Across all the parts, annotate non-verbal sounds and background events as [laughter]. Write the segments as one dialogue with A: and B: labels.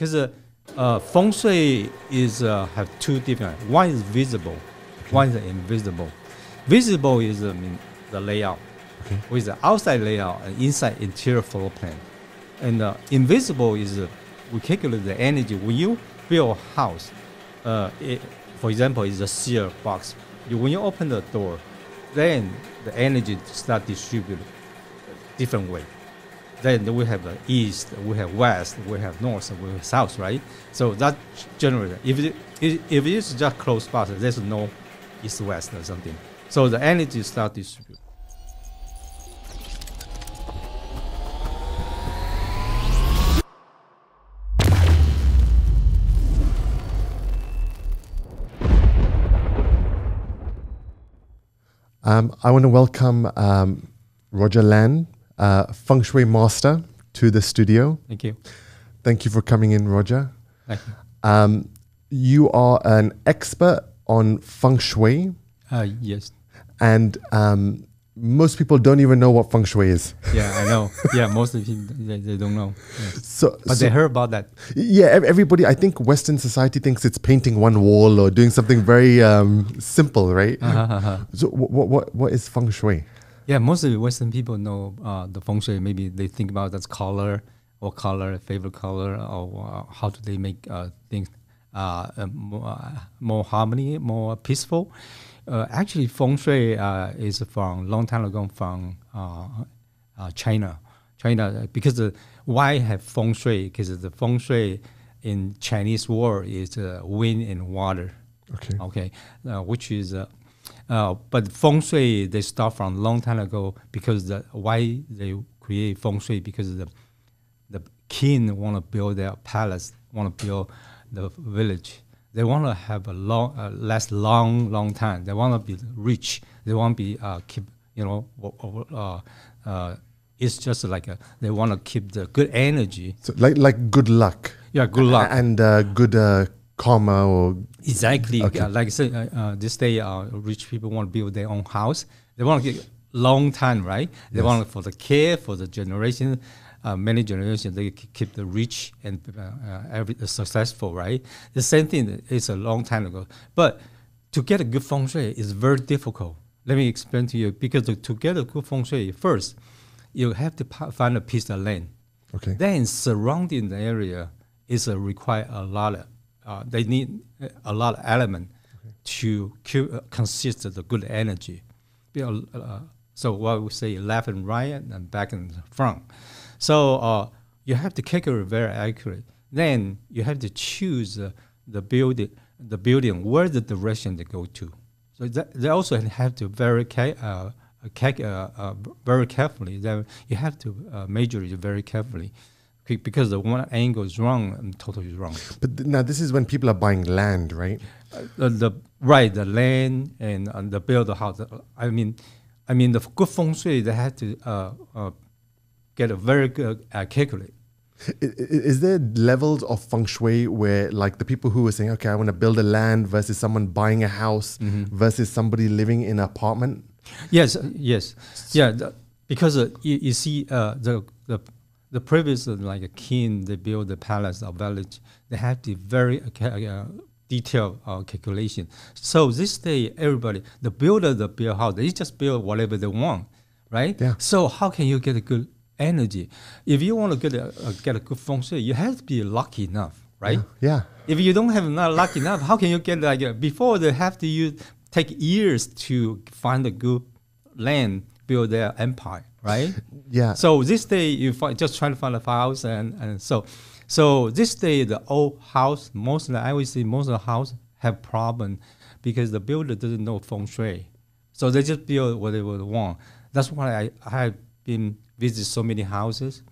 A: because uh, uh, feng shui is uh, have two different. One is visible, one is invisible. Visible is I mean, the layout,
B: Okay.
A: with the outside layout and inside interior floor plan, and uh, invisible is uh, we calculate the energy when you build a house. Uh, it, for example, is a sear box. You, when you open the door, then the energy start distributed different way. Then we have the east, we have west, we have north, and we have south, right? So that generates. If it, if it's just closed box, there's no east west or something. So the energy start distribute.
B: Um, I want to welcome um, Roger Lan, uh, Feng Shui Master, to the studio.
A: Thank you.
B: Thank you for coming in, Roger.
A: Thank you.
B: Um, you are an expert on Feng Shui,
A: Uh, yes.
B: and um, most people don't even know what Feng Shui is.
A: Yeah, I know. [laughs] yeah, most of people they, they don't know. Yeah.
B: So,
A: But
B: so-
A: they heard about that.
B: yeah, everybody. I think Western society thinks it's painting one wall or doing something very um, simple, right?
A: Uh-huh, uh-huh.
B: So, what, what, what is Feng Shui?
A: Yeah, most of the Western people know uh, the feng shui. Maybe they think about that's color or color, favorite color, or uh, how do they make uh, things uh, uh, more, uh, more harmony, more peaceful. Uh, actually, feng shui uh, is from long time ago from uh, uh, China. China, because the, why have feng shui? Because the feng shui in Chinese word is uh, wind and water
B: Okay.
A: okay, uh, which is, uh, but feng shui they start from a long time ago because the why they create feng shui because the the king want to build their palace, want to build the village. They want to have a long, uh, last long, long time. They want to be rich. They want to be uh, keep, you know, uh, uh, it's just like a, they want to keep the good energy.
B: So, like, like good luck.
A: Yeah, good luck.
B: And uh, good karma or
A: Exactly.
B: Okay.
A: Like I said, uh, uh, this day, uh, rich people want to build their own house. They want to get long time, right? They
B: Yes.
A: want for the care for the generation, uh, many generations. They keep the rich and uh, uh, every successful, right? The same thing is a long time ago. But to get a good feng shui is very difficult. Let me explain to you because to, to get a good feng shui, first you have to find a piece of land.
B: okay.
A: Then surrounding the area is a require a lot of, uh, they need a lot of element to cu- uh, consist of the good energy. Uh, so what we say left and right and back and front. So you have to calculate very accurate. Then you have to choose the building, the building where the direction they go to. So that, they also have to very ca- uh, very carefully. Then you have to uh, measure it very carefully, Be- because the one angle is wrong and total is wrong.
B: But th- now this is when people are buying land, right?
A: Uh, the right, the land and, and the build the house. uh, I mean, I mean the good feng shui. They have to uh, uh, get a very good uh, calculate.
B: Is there levels of feng shui where, like, the people who are saying, "Okay, I want to build a land," versus someone buying a house versus somebody living in an apartment?
A: Yes, uh, yes, yeah. The, because uh, you, you see, uh, the the the previous like a king, they build the palace or village. They have the very uh, uh, detailed uh, calculation. So this day, everybody, the builder, the build house, they just build whatever they want, right?
B: Yeah.
A: So how can you get a good energy? If you want to get a, uh, get a good feng shui, you have to be lucky enough, right?
B: Yeah.
A: if you don't have not luck enough, how can you get like uh, before they have to use take years to find a good land, build their empire, right? [laughs]
B: Yeah.
A: so this day you find, just try to find the house and, and so so this day the old house mostly I would say most of the house have problem because the builder doesn't know feng shui, so they just build whatever they want. That's why I, I have been visit so many houses.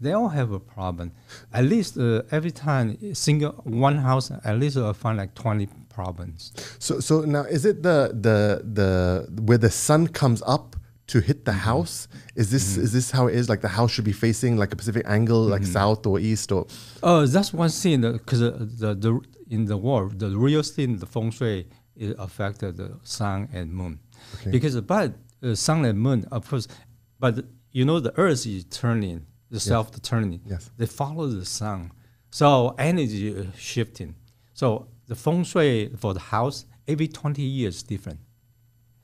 A: They all have a problem. At least uh, every time single one house, at least I find like twenty problems.
B: So, so now is it the the the where the sun comes up to hit the
A: Mm-hmm.
B: house? Is this is this how it is? Like the house should be facing like a specific angle, like
A: Mm-hmm.
B: south or east or
A: Oh, that's one thing because the, the in the world the real thing the feng shui is affected the sun and moon
B: Okay.
A: because but uh, sun and moon of course, but you know the earth is turning, the self turning.
B: Yes.
A: They follow the sun, So energy is shifting. So the feng shui for the house every 20 years different.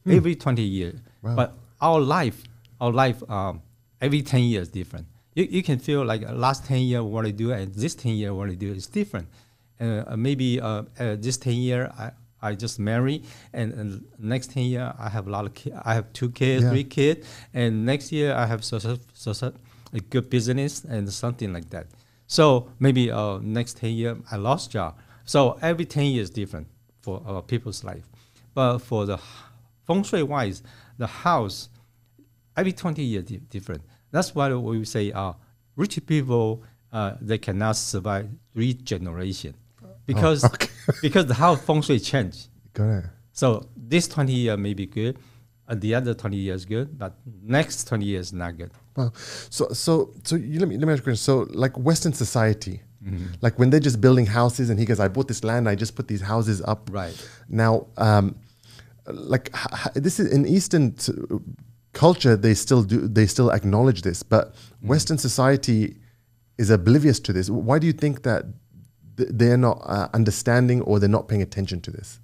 A: Every 20 years.
B: Wow.
A: But our life, our life, um, every 10 years different. You, you can feel like uh, last 10 year what I do and this 10 year what I do is different. Uh, uh, maybe uh, uh, this 10 year I, I just marry and, and next 10 year I have a lot of kids. I have two kids,
B: Yeah.
A: three kids. And next year I have a good business and something like that. So maybe uh, next 10 year I lost job. So every 10 years different for uh, people's life. But for the feng shui wise, the house, every 20 years di- different. That's why we say uh, rich people, uh, they cannot survive three generations because, [laughs]
B: okay.
A: because the house feng shui change.
B: Got it.
A: So this 20 year may be good, and the other 20 years good, but next 20 years not good.
B: Wow. So so so you let me let me ask you a question. So like Western society,
A: Mm-hmm.
B: like when they're just building houses, and he goes, "I bought this land, I just put these houses up."
A: Right.
B: Now, um, like this is in Eastern culture, they still do they still acknowledge this, but
A: Mm-hmm.
B: Western society is oblivious to this. Why do you think that th- they're not uh, understanding or they're not paying attention to this?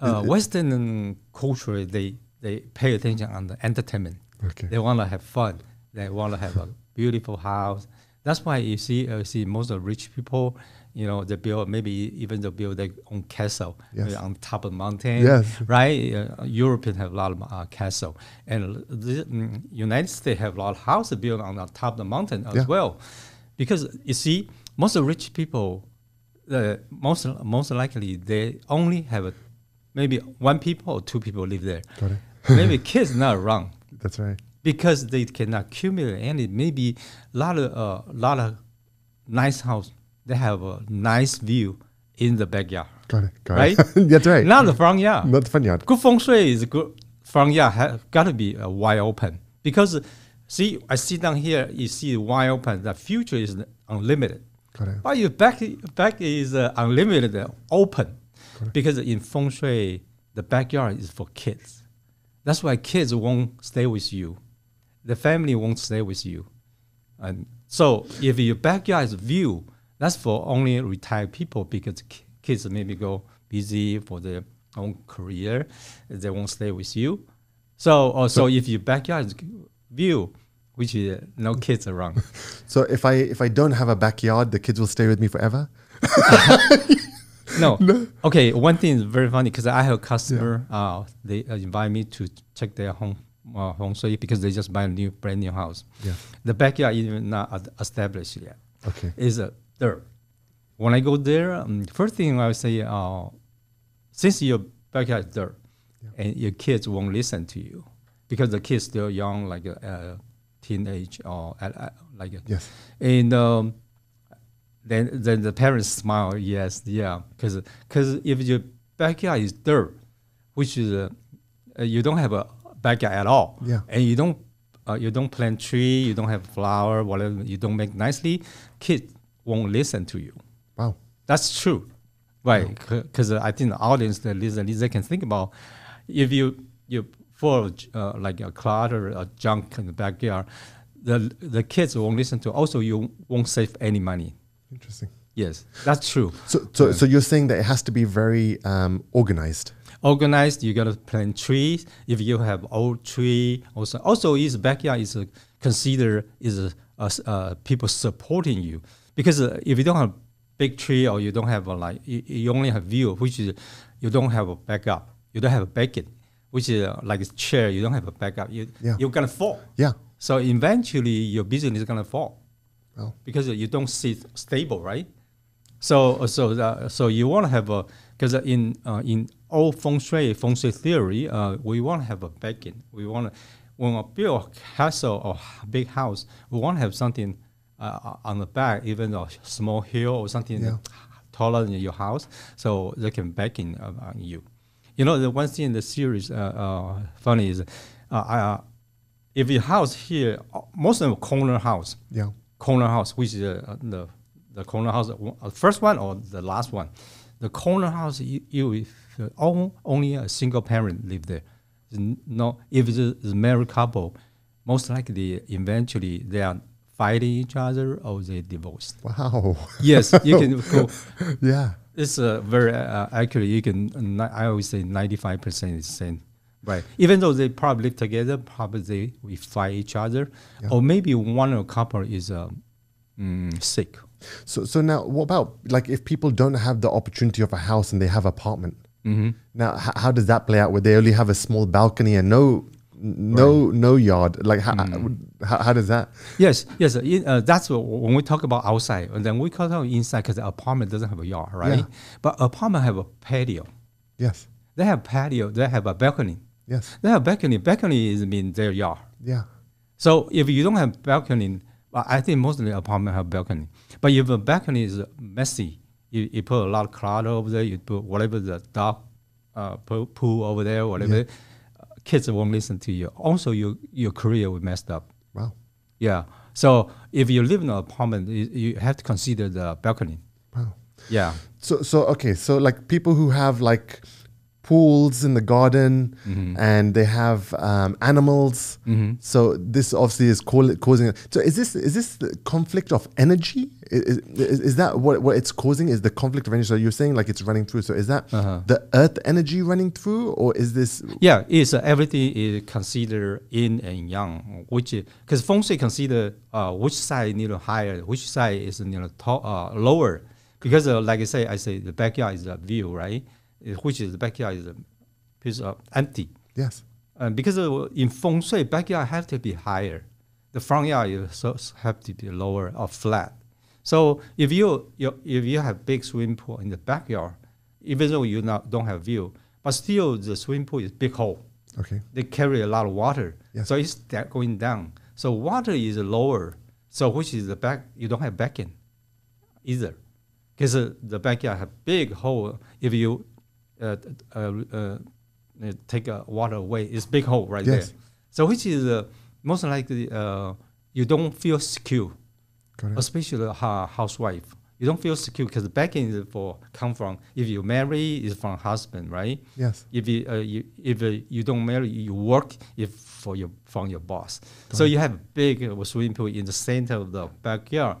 A: Uh, Western culture, they, they pay attention on the entertainment.
B: Okay.
A: They want to have fun. They want to have a beautiful house. That's why you see, uh, see most of the rich people, you know, they build maybe even they build their own castle
B: Yes.
A: on top of mountain,
B: Yes.
A: right? Uh, European have a lot of uh, castle, and the mm, United States have a lot of houses built on the top of the mountain as
B: Yeah.
A: well, because you see, most of rich people, uh, most most likely they only have a, maybe one people or two people live there.
B: Got it. [laughs]
A: maybe kids not around
B: That's right.
A: because they cannot accumulate any. Maybe a lot of uh, lot of nice house. They have a nice view in the backyard,
B: Got it. Got
A: Right?
B: it. [laughs] That's right.
A: not the front yard.
B: Not the front yard.
A: Good feng shui is good. Front yard have got to be uh, wide open because see, I sit down here. You see wide open. The future is unlimited.
B: Got it.
A: But your back back is uh, unlimited, uh, open, because in feng shui the backyard is for kids. That's why kids won't stay with you, the family won't stay with you, and so if your backyard is view, that's for only retired people because ki- kids maybe go busy for their own career, they won't stay with you. So also if your backyard view, which is no kids around. [laughs]
B: So if I if I don't have a backyard, the kids will stay with me forever. [laughs]
A: No. Okay. One thing is very funny because I have a customer. Uh, they uh, invite me to check their home uh, home shui because they just buy a new brand new house.
B: Yeah.
A: The backyard even not established yet.
B: Okay.
A: Is a dirt. When I go there, um, first thing I would say, uh, since your backyard is dirt, and your kids won't listen to you because the kids still young, like a, uh teenage or uh, uh, like a,
B: Yes.
A: and um, then then the parents smile. Yes, yeah, because because if your backyard is dirt, which is uh, uh, you don't have a backyard at all,
B: Yeah.
A: and you don't uh, you don't plant tree, you don't have flower, whatever, you don't make nicely, kids won't listen to you.
B: Wow.
A: That's true, right? Because I think the audience that listen, they can think about if you you of uh, like a clutter or junk in the backyard, the the kids won't listen to. Also, you won't save any money.
B: Interesting.
A: Yes, that's true.
B: So so so you're saying that it has to be very um, organized.
A: Organized, you gotta plant trees. If you have old tree, also also is backyard is a, consider is a, a s- uh, people supporting you because uh, if you don't have a big tree or you don't have a like you, you only have view, which is you don't have a backup, you don't have a backing, which is uh, like a chair, you don't have a backup, you
B: Yeah.
A: you're gonna fall.
B: Yeah.
A: So eventually your business is gonna fall
B: Wow.
A: because you don't sit stable, right? So so uh, so you want to have a because in uh, in all feng shui feng shui theory, uh, we want to have a backing. We want to when we build a castle or big house, we want to have something uh, on the back, even a small hill or something
B: Yeah.
A: taller than your house, so they can backing uh, on you. You know, the one thing in the series uh, uh, funny is, uh, uh, if your house here, uh, most of them corner house,
B: Yeah.
A: corner house, which is uh, the the corner house, uh, first one or the last one. The corner house, you, you uh, only a single parent live there. No, if it's a married couple, most likely eventually they are fighting each other or they divorced.
B: Wow. [laughs]
A: Yes, you can [laughs] go.
B: yeah.
A: It's uh, very uh, accurate. You can. Uh, I always say ninety-five percent is same, right? Even though they probably live together, probably they we fight each other,
B: Yeah.
A: or maybe one of the couple is um, mm, sick.
B: So so now what about like if people don't have the opportunity of a house and they have apartment?
A: Mm-hmm.
B: Now h- how does that play out? Where they only have a small balcony and no no no yard? Like how,
A: Mm.
B: how, how does that?
A: Yes, yes. uh, in- uh, that's what, when we talk about outside, and then we talk about inside because the apartment doesn't have a yard, right?
B: Yeah.
A: But apartment have a patio.
B: Yes.
A: They have patio. They have a balcony.
B: Yes.
A: They have balcony. Balcony is mean their yard.
B: Yeah.
A: So if you don't have balcony, I think mostly apartment have balcony. But if a balcony is messy, you, you put a lot of clutter over there. You put whatever the dog uh, pool over there, whatever. uh, kids won't listen to you. Also, your your career will messed up.
B: Wow.
A: Yeah. So if you live in an apartment, you, you have to consider the balcony.
B: Wow.
A: Yeah.
B: So so okay, so like people who have like pools in the garden
A: Mm-hmm.
B: and they have um, animals. So this obviously is causing. So is this is this the conflict of energy? Is, is, is that what what it's causing? Is the conflict of energy? So you're saying like it's running through. So is that
A: Uh-huh.
B: the earth energy running through, or is this?
A: Yeah, it's uh, everything is considered yin and yang, which because feng shui consider uh, which side need to higher, which side is you know tall, uh, lower. Because uh, like I say, I say the backyard is a view, right? Which is the backyard is a piece of empty.
B: Yes.
A: Uh, because in feng shui, backyard have to be higher. The front yard is so have to be lower or flat. So if you, you if you have big swimming pool in the backyard, even though you not don't have view, but still the swimming pool is big hole.
B: Okay.
A: They carry a lot of water,
B: Yes.
A: so it's going down. So water is lower. So which is the back? You don't have back end either, because uh, the backyard have big hole. If you uh, uh, uh, take uh, water away, it's big hole right
B: Yes.
A: there. So which is uh, most likely uh, you don't feel secure, especially a housewife. You don't feel secure because the back end is for come from if you marry is from husband, right?
B: Yes.
A: If you, uh, you if uh, you don't marry, you work if for your from your boss. so you have a big uh, swimming pool in the center of the backyard,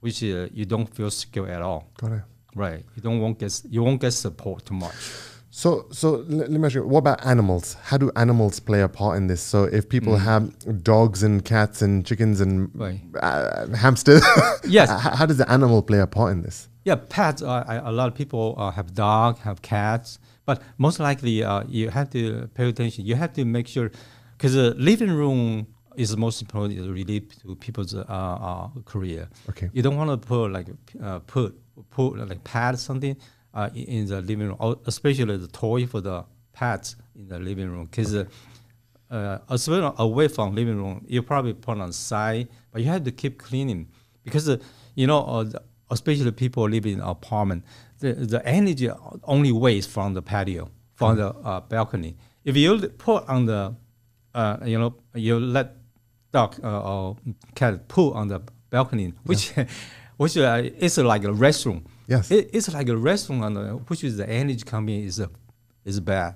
A: which uh, you don't feel secure at all.
B: Got it.
A: Right? You don't won't get you won't get support too much.
B: So, so let, me ask you, what about animals? How do animals play a part in this? So, if people have dogs and cats and chickens and
A: Right.
B: uh, hamsters, [laughs]
A: Yes.
B: how does the animal play a part in this?
A: Yeah, pets. Uh, I- a lot of people uh, have dogs, have cats, but most likely uh, you have to pay attention. You have to make sure, because the living room is most important is related to people's uh, uh, career.
B: Okay.
A: You don't want to put like uh, put put like pet something uh, in, in the living room, especially the toy for the pets in the living room, because. Uh, uh, as well away from living room, you probably put on side, but you have to keep cleaning because uh, you know, uh, the- especially people living in apartment, the the energy only waste from the patio, from the uh, balcony. If you put on the, uh, you know, you let dog uh, or cat poo on the balcony, which [laughs] which uh, is like a restroom.
B: Yes.
A: It, it's like a restroom on the which is the energy coming is uh, is bad.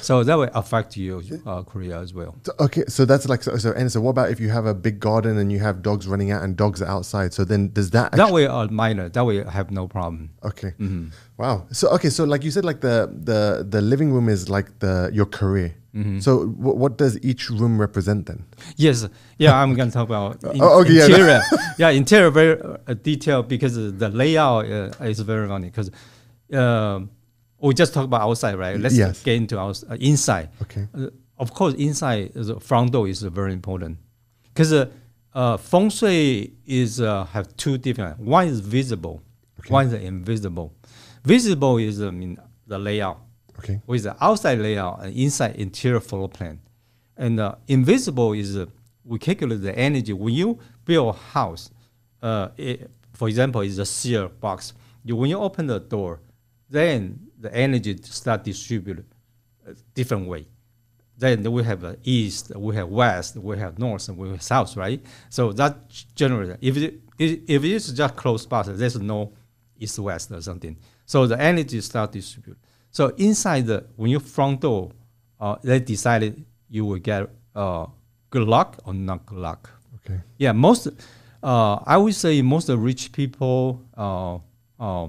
A: So that will affect your uh, career as well.
B: Okay, so that's like so, so. And so, what about if you have a big garden and you have dogs running out and dogs are outside? So then, does that?
A: That way, uh, minor. That way, I have no problem.
B: okay.
A: Mm-hmm.
B: Wow. So okay, so like you said, like the the the living room is like the your career.
A: Mm-hmm.
B: So w- what does each room represent then?
A: Yes, yeah, I'm gonna talk about [laughs] in-
B: Oh, okay, yeah,
A: interior. [laughs] yeah, interior very uh, detailed because the layout uh, is very funny. Because um, we just talked about outside, right? Let's
B: Yes.
A: get into our uh, inside.
B: Okay.
A: Uh, of course, inside the front door is uh, very important because uh, uh, feng shui is uh, have two different. One is visible,
B: Okay.
A: one is invisible. Visible is I mean the layout
B: Okay.
A: with the outside layout and inside interior floor plan. And uh, invisible is uh, we calculate the energy when you build a house. Uh, it, for example, is a seal box. You, when you open the door, then the energy start distributed uh, different way. Then we have uh, east, we have west, we have north, and we have south, right? So that generates. If it, if it's just close box, there's no east west or something. So the energy start distribute. So inside the when you front door, uh, they decided you will get uh, good luck or not good luck.
B: Okay.
A: Yeah, most uh, I would say most of rich people. Uh, uh,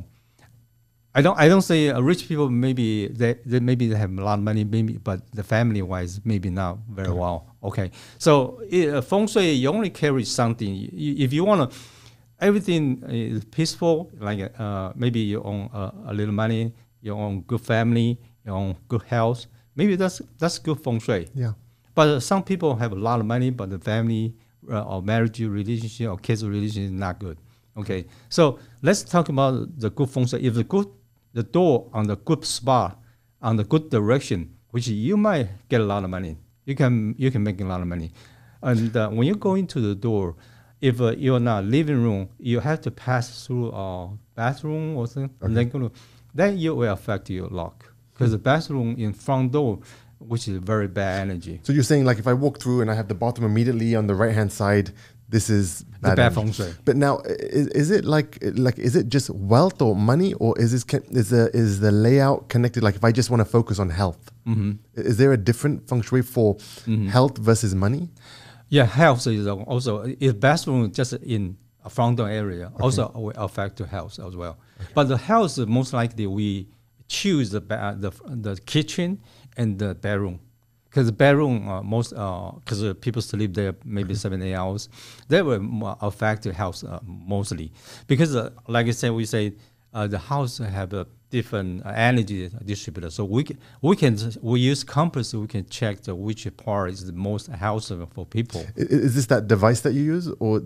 A: I don't. I don't say uh, rich people. Maybe they, they maybe they have a lot of money. Maybe, but the family wise, maybe not very well. Okay. So uh, feng shui, you only carry something. You, if you want to, everything is peaceful. Like uh, maybe you own a, a little money, you own good family, you own good health. Maybe that's that's good feng shui.
B: Yeah.
A: But some people have a lot of money, but the family uh, or marriage relationship or kids relationship is not good. Okay, so let's talk about the good feng shui. If the good, the door on the good spot, on the good direction, which you might get a lot of money. You can you can make a lot of money, and uh, when you go into the door, if uh, you're not living room, you have to pass through a bathroom or something, and then go to, then you will affect your luck because the bathroom in front door, which is very bad energy.
B: So you're saying like if I walk through and I have the bathroom immediately on the right hand side, this is
A: bad
B: energy.
A: feng shui.
B: But now, is, is it like like is it just wealth or money, or is this is the is the layout connected? Like if I just want to focus on health,
A: Mm-hmm.
B: is there a different feng shui for health versus money?
A: Yeah, health is also if bathroom just in a front door area also will affect the health as well. But the health most likely we choose the the the kitchen and the bedroom because bedroom uh, most because uh, people sleep there maybe seven eight hours. That will affect the health uh, mostly. Because uh, like I said we say uh, the house have a different uh, energy distributor. So we we can we use compass we can check the which part is the most healthy for people.
B: Is this that device that you use, or or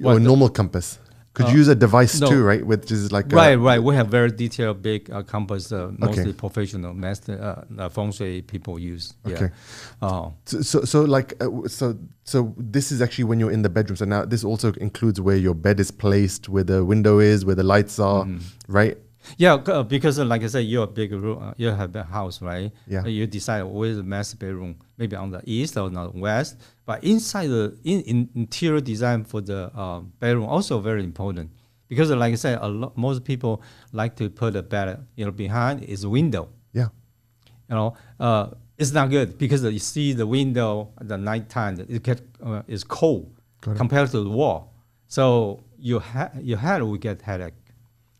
A: What,
B: a normal compass? Could you use a device
A: no.
B: too, right? Which is like a-
A: Right, right. We have very detailed, big uh, compass. Uh, mostly
B: Okay.
A: professional master uh, uh, feng shui people use. Yeah.
B: Okay.
A: Uh,
B: So, so, so like, uh, so, so this is actually when you're in the bedroom. So now this also includes where your bed is placed, where the window is, where the lights are,
A: Mm-hmm.
B: right?
A: yeah, uh, because uh, like I said, you're a big room. Uh, you have a house, right?
B: Yeah.
A: Uh, you decide where's the master bedroom, maybe on the east or the west. But inside the in, in interior design for the uh, bedroom also very important because, like I said, a lot, most people like to put a bed, you know, behind is a window.
B: Yeah.
A: you know, uh, it's not good because you see the window at the nighttime, it get uh, is cold compared to the wall. So your ha- your head will get headache.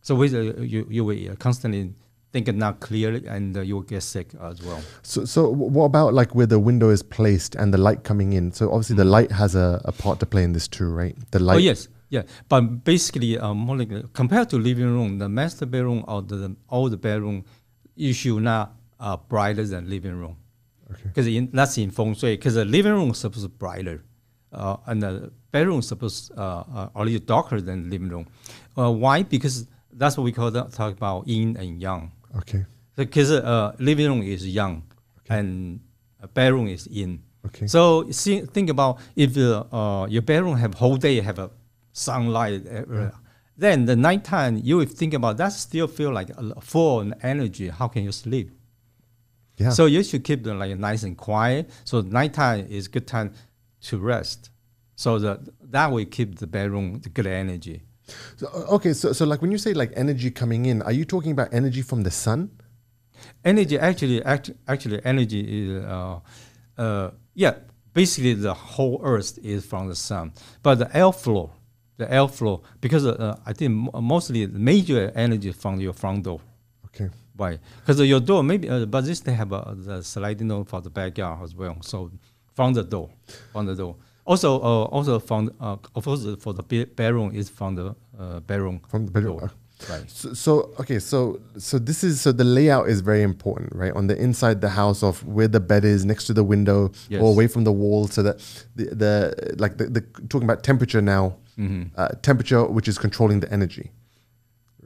A: So with, uh, you you will uh, constantly think not clearly, and uh, you will get sick as well.
B: So, so what about like where the window is placed and the light coming in? So obviously the light has a, a part to play in this too, right? The light.
A: oh yes, yeah. But basically, um, like, uh, compared to living room, the master bedroom or the, the all the bedroom, you should not uh, brighter than living room.
B: Okay.
A: because in, that's in feng shui. Because the living room is supposed to be brighter, uh, and the bedroom is supposed uh, uh, a little darker than living room. Uh, why? Because that's what we call that, talk about yin and yang.
B: Okay.
A: Because uh, living room is yang, and a bedroom is yin.
B: Okay.
A: So see, think about if uh, uh, your bedroom have whole day have a sunlight, uh, then the nighttime you will think about that still feel like a full energy. How can you sleep?
B: Yeah.
A: So you should keep them like nice and quiet. So nighttime is good time to rest. So that that will keep the bedroom the good energy.
B: So, uh, okay. So, so like when you say like energy coming in, are you talking about energy from the sun?
A: Energy actually act, actually energy is uh, uh, yeah basically the whole earth is from the sun, but the airflow the airflow because uh, I think mostly the major energy from your front door.
B: Okay.
A: Why? because your door maybe, uh, but this they have a the sliding door for the backyard as well. So from the door, from the door. Also, uh, also from uh, of course for the bedroom is from the uh, bedroom.
B: From the bedroom.
A: door. Right.
B: So, so okay, so so this is so the layout is very important, right? On the inside the house of where the bed is next to the window
A: Yes.
B: or away from the wall, so that the the like the, the talking about temperature now, uh, temperature which is controlling the energy.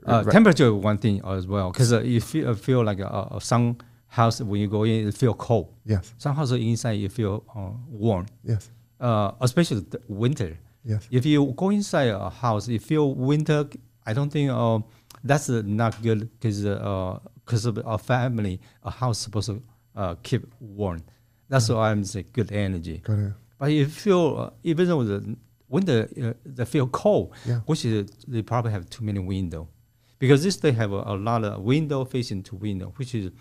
A: Uh,
B: Right.
A: Temperature one thing as well, because uh, you feel, uh, feel like uh, uh, some house when you go in, it feel cold.
B: Yes,
A: Some house inside you feel uh, warm,
B: yes,
A: uh, especially the winter.
B: yes.
A: If you go inside a house, if you feel winter. I don't think uh, that's uh, not good because because of a family, a house supposed to uh, keep warm. That's why I'm saying good energy.
B: Got it.
A: But if you feel uh, even though the winter uh, they feel cold,
B: Yeah.
A: which is they probably have too many window, because this they have a, a lot of window facing to window, which is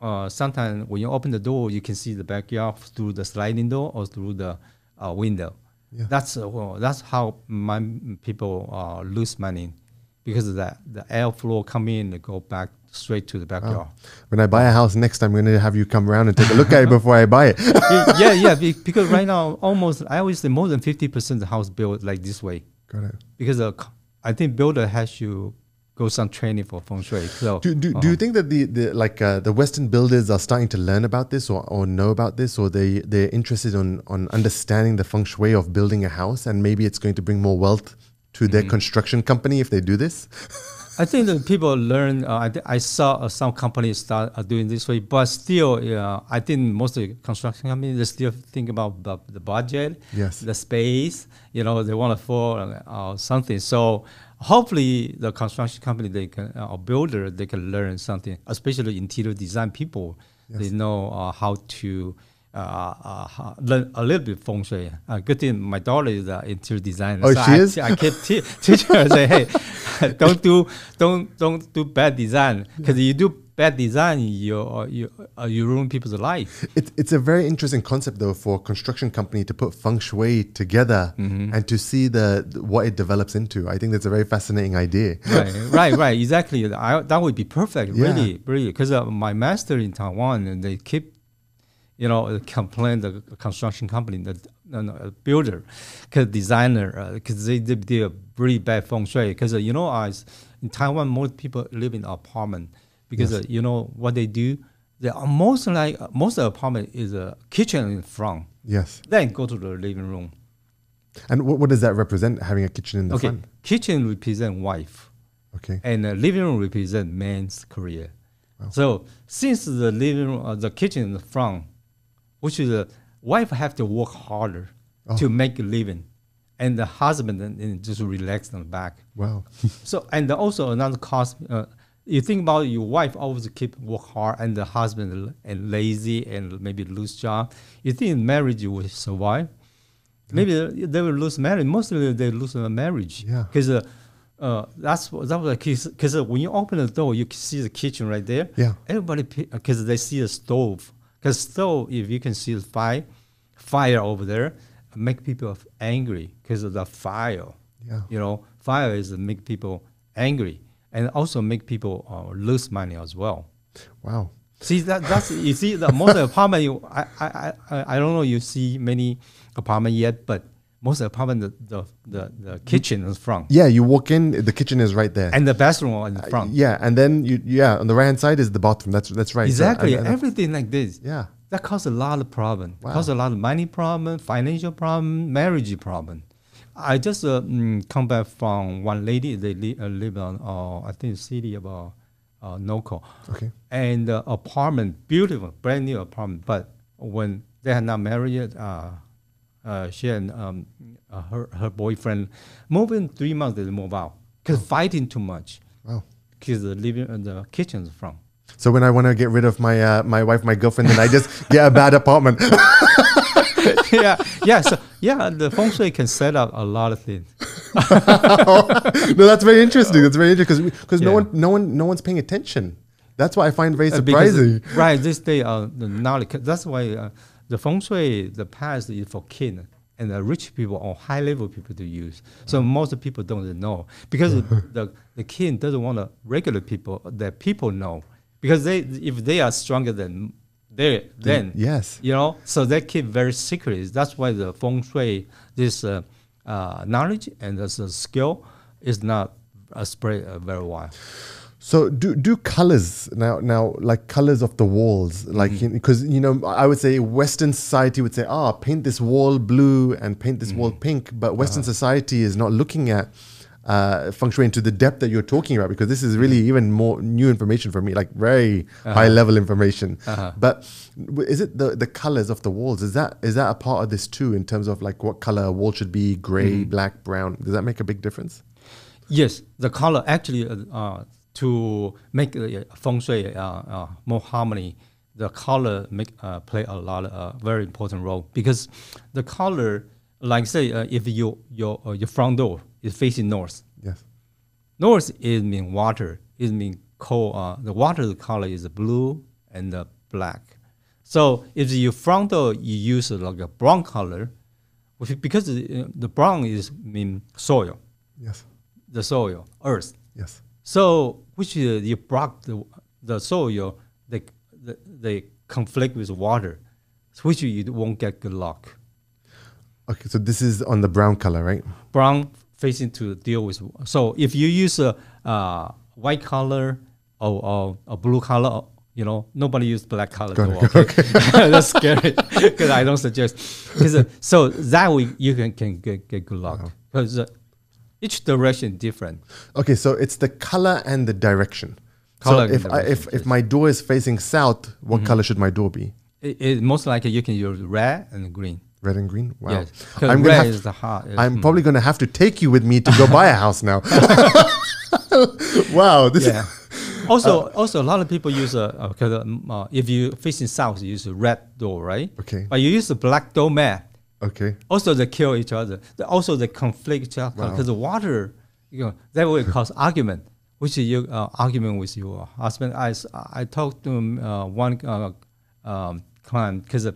A: uh, sometimes when you open the door you can see the backyard through the sliding door or through the uh, window.
B: Yeah.
A: That's uh, well, that's how my people uh, lose money because of that. The airflow come in and go back straight to the backyard.
B: When I buy a house next time, I'm going to have you come around and take a look at it before I buy it. [laughs] [laughs]
A: yeah, yeah. Because right now, almost I always say more than fifty percent of the house built like this way.
B: Got it.
A: Because uh, I think builder has to go some training for feng shui. So
B: Do, do, do you think that the, the like uh, the Western builders are starting to learn about this or, or know about this or they they're interested on on understanding the feng shui of building a house and maybe it's going to bring more wealth to their construction company if they do this?
A: I think that people learn. Uh, I, thi- I saw uh, some companies start uh, doing this way, but still, uh, I think most of the construction companies they still think about the, the budget,
B: Yes.
A: the space. You know, they want to for uh, something. So hopefully, the construction company they can uh, or builder they can learn something, especially interior design people. They know uh, how to. Uh, uh, learn a little bit feng shui. Uh, good thing my daughter is an interior designer.
B: Oh,
A: so
B: she
A: I,
B: is?
A: I keep te- teaching her say, hey, [laughs] don't do don't don't do bad design because you do bad design, you uh, you uh, you ruin people's life.
B: It's it's a very interesting concept though for a construction company to put feng shui together and to see the what it develops into. I think that's a very fascinating idea.
A: right, [laughs] right, right. Exactly. I, that would be perfect.
B: Yeah.
A: Really, really. Because uh, my master in Taiwan, and they keep, you know, complain the construction company, the no, no, uh, builder, because designer, because they, they did a really bad feng shui. Because uh, you know, as in Taiwan, most people live in apartment. Because uh, you know what they do, they are most like uh, most of the apartment is a kitchen in front.
B: Yes.
A: Then go to the living room.
B: And what, what does that represent? Having a kitchen in the
A: okay,
B: front.
A: kitchen represent wife.
B: Okay.
A: and the living room represent man's career. Wow. So since the living room, uh, the kitchen in the front, which is the wife have to work harder to make a living, and the husband then just relax on the back.
B: Wow. [laughs]
A: So and also another cost. Uh, you think about your wife always keep work hard, and the husband and lazy and maybe lose job. You think marriage will survive? Maybe they will lose marriage. Mostly they lose a marriage.
B: Yeah.
A: Because uh, uh, that's what that was the case. Because when you open the door, you see the kitchen right there.
B: Yeah.
A: Everybody because they see a stove. Because stove, if you can see the fire, fire over there, make people angry because of the fire.
B: Yeah.
A: You know, fire is make people angry and also make people uh, lose money as well.
B: Wow.
A: See that that's you see the most apartment you I, I I I don't know you see many apartment yet, but most apartment the the, the, the kitchen is front
B: Yeah, you walk in, the kitchen is right there.
A: and the bathroom in front.
B: Yeah, and then you yeah on the right hand side is the bathroom. That's that's right. So,
A: Exactly,
B: and- and-
A: everything like this.
B: yeah.
A: That causes a lot of problem.
B: Wow.
A: Cause a lot of money problem, financial problem, marriage problem. I just uh, mm, come back from one lady. They li- uh, live on uh, I think city of uh, Norco.
B: Okay.
A: And uh, apartment, beautiful, brand new apartment. But when they had not married yet, uh, uh, she and um, uh, her her boyfriend moved in three months. They move out because fighting too much.
B: Wow.
A: Because the living uh, the kitchen's from.
B: So when I want to get rid of my uh, my wife, my girlfriend, then I just get a bad apartment. [laughs] [laughs]
A: yeah, yeah. So yeah, the feng shui can set up a lot of things. [laughs]
B: no, that's very interesting. That's very interesting because because no one no one no one's paying attention. That's why I find very
A: Uh, because,
B: surprising.
A: right, this day uh, the knowledge. That's why uh, the feng shui, the past is for kin and the rich people or high level people to use. So most people don't know because [laughs] the the kin doesn't want the regular people that people know because they if they are stronger than they then
B: yes.
A: you know so they keep very secret. That's why the feng shui this uh, uh, knowledge and this uh, skill is not uh, spread uh, very wide.
B: So do do colors now now like colors of the walls like
A: Mm-hmm.
B: because you know I would say Western society would say ah paint this wall blue and paint this
A: Mm-hmm.
B: wall pink but Western
A: Uh-huh.
B: society is not looking at uh, feng shui into the depth that you're talking about because this is really even more new information for me like very
A: Uh-huh.
B: high level information but is it the the colors of the walls is that is that a part of this too in terms of like what color a wall should be gray
A: Mm-hmm.
B: black brown does that make a big difference
A: Yes, the color actually uh, uh, to make uh, feng shui uh, uh, more harmony. The color make uh, play a lot uh, very important role because the color, like say, uh, if you your uh, your front door is facing north,
B: yes
A: north is mean water. It mean cold. Uh, the water color is blue and uh, black. So if your front door you use uh, like a brown color, because the, the brown is mean soil,
B: Yes.
A: the soil, earth.
B: Yes.
A: So which uh, you block the the soil, they they, they conflict with water, which you won't get good luck.
B: Okay. So this is on the brown color, right?
A: Brown facing to deal with. So if you use a uh, white color or, or a blue color, you know, nobody use black color.
B: It.
A: walk. [laughs] That's scary [laughs] because I don't suggest. uh, so that way you can, can get, get good luck because uh, each direction different.
B: Okay. So it's the color and the direction.
A: Color
B: so if I, if if my door is facing south, what
A: Mm-hmm.
B: color should my door be?
A: It, it, most likely you can use red and green.
B: Red and green. Wow.
A: Yes,
B: I'm
A: red is the heart.
B: I'm probably going to have to take you with me to go buy a house now. [laughs] wow, this
A: yeah. [laughs] Also, also a lot of people use a uh, uh, if you facing south, you use a red door, right?
B: Okay.
A: But you use a black door mat.
B: okay.
A: Also, they kill each other. Also, they conflict each other
B: Wow.
A: because the water, you know, that will cause [laughs] argument. Which is you uh, argument with your husband. I I talked to uh, one uh, um, client because, uh,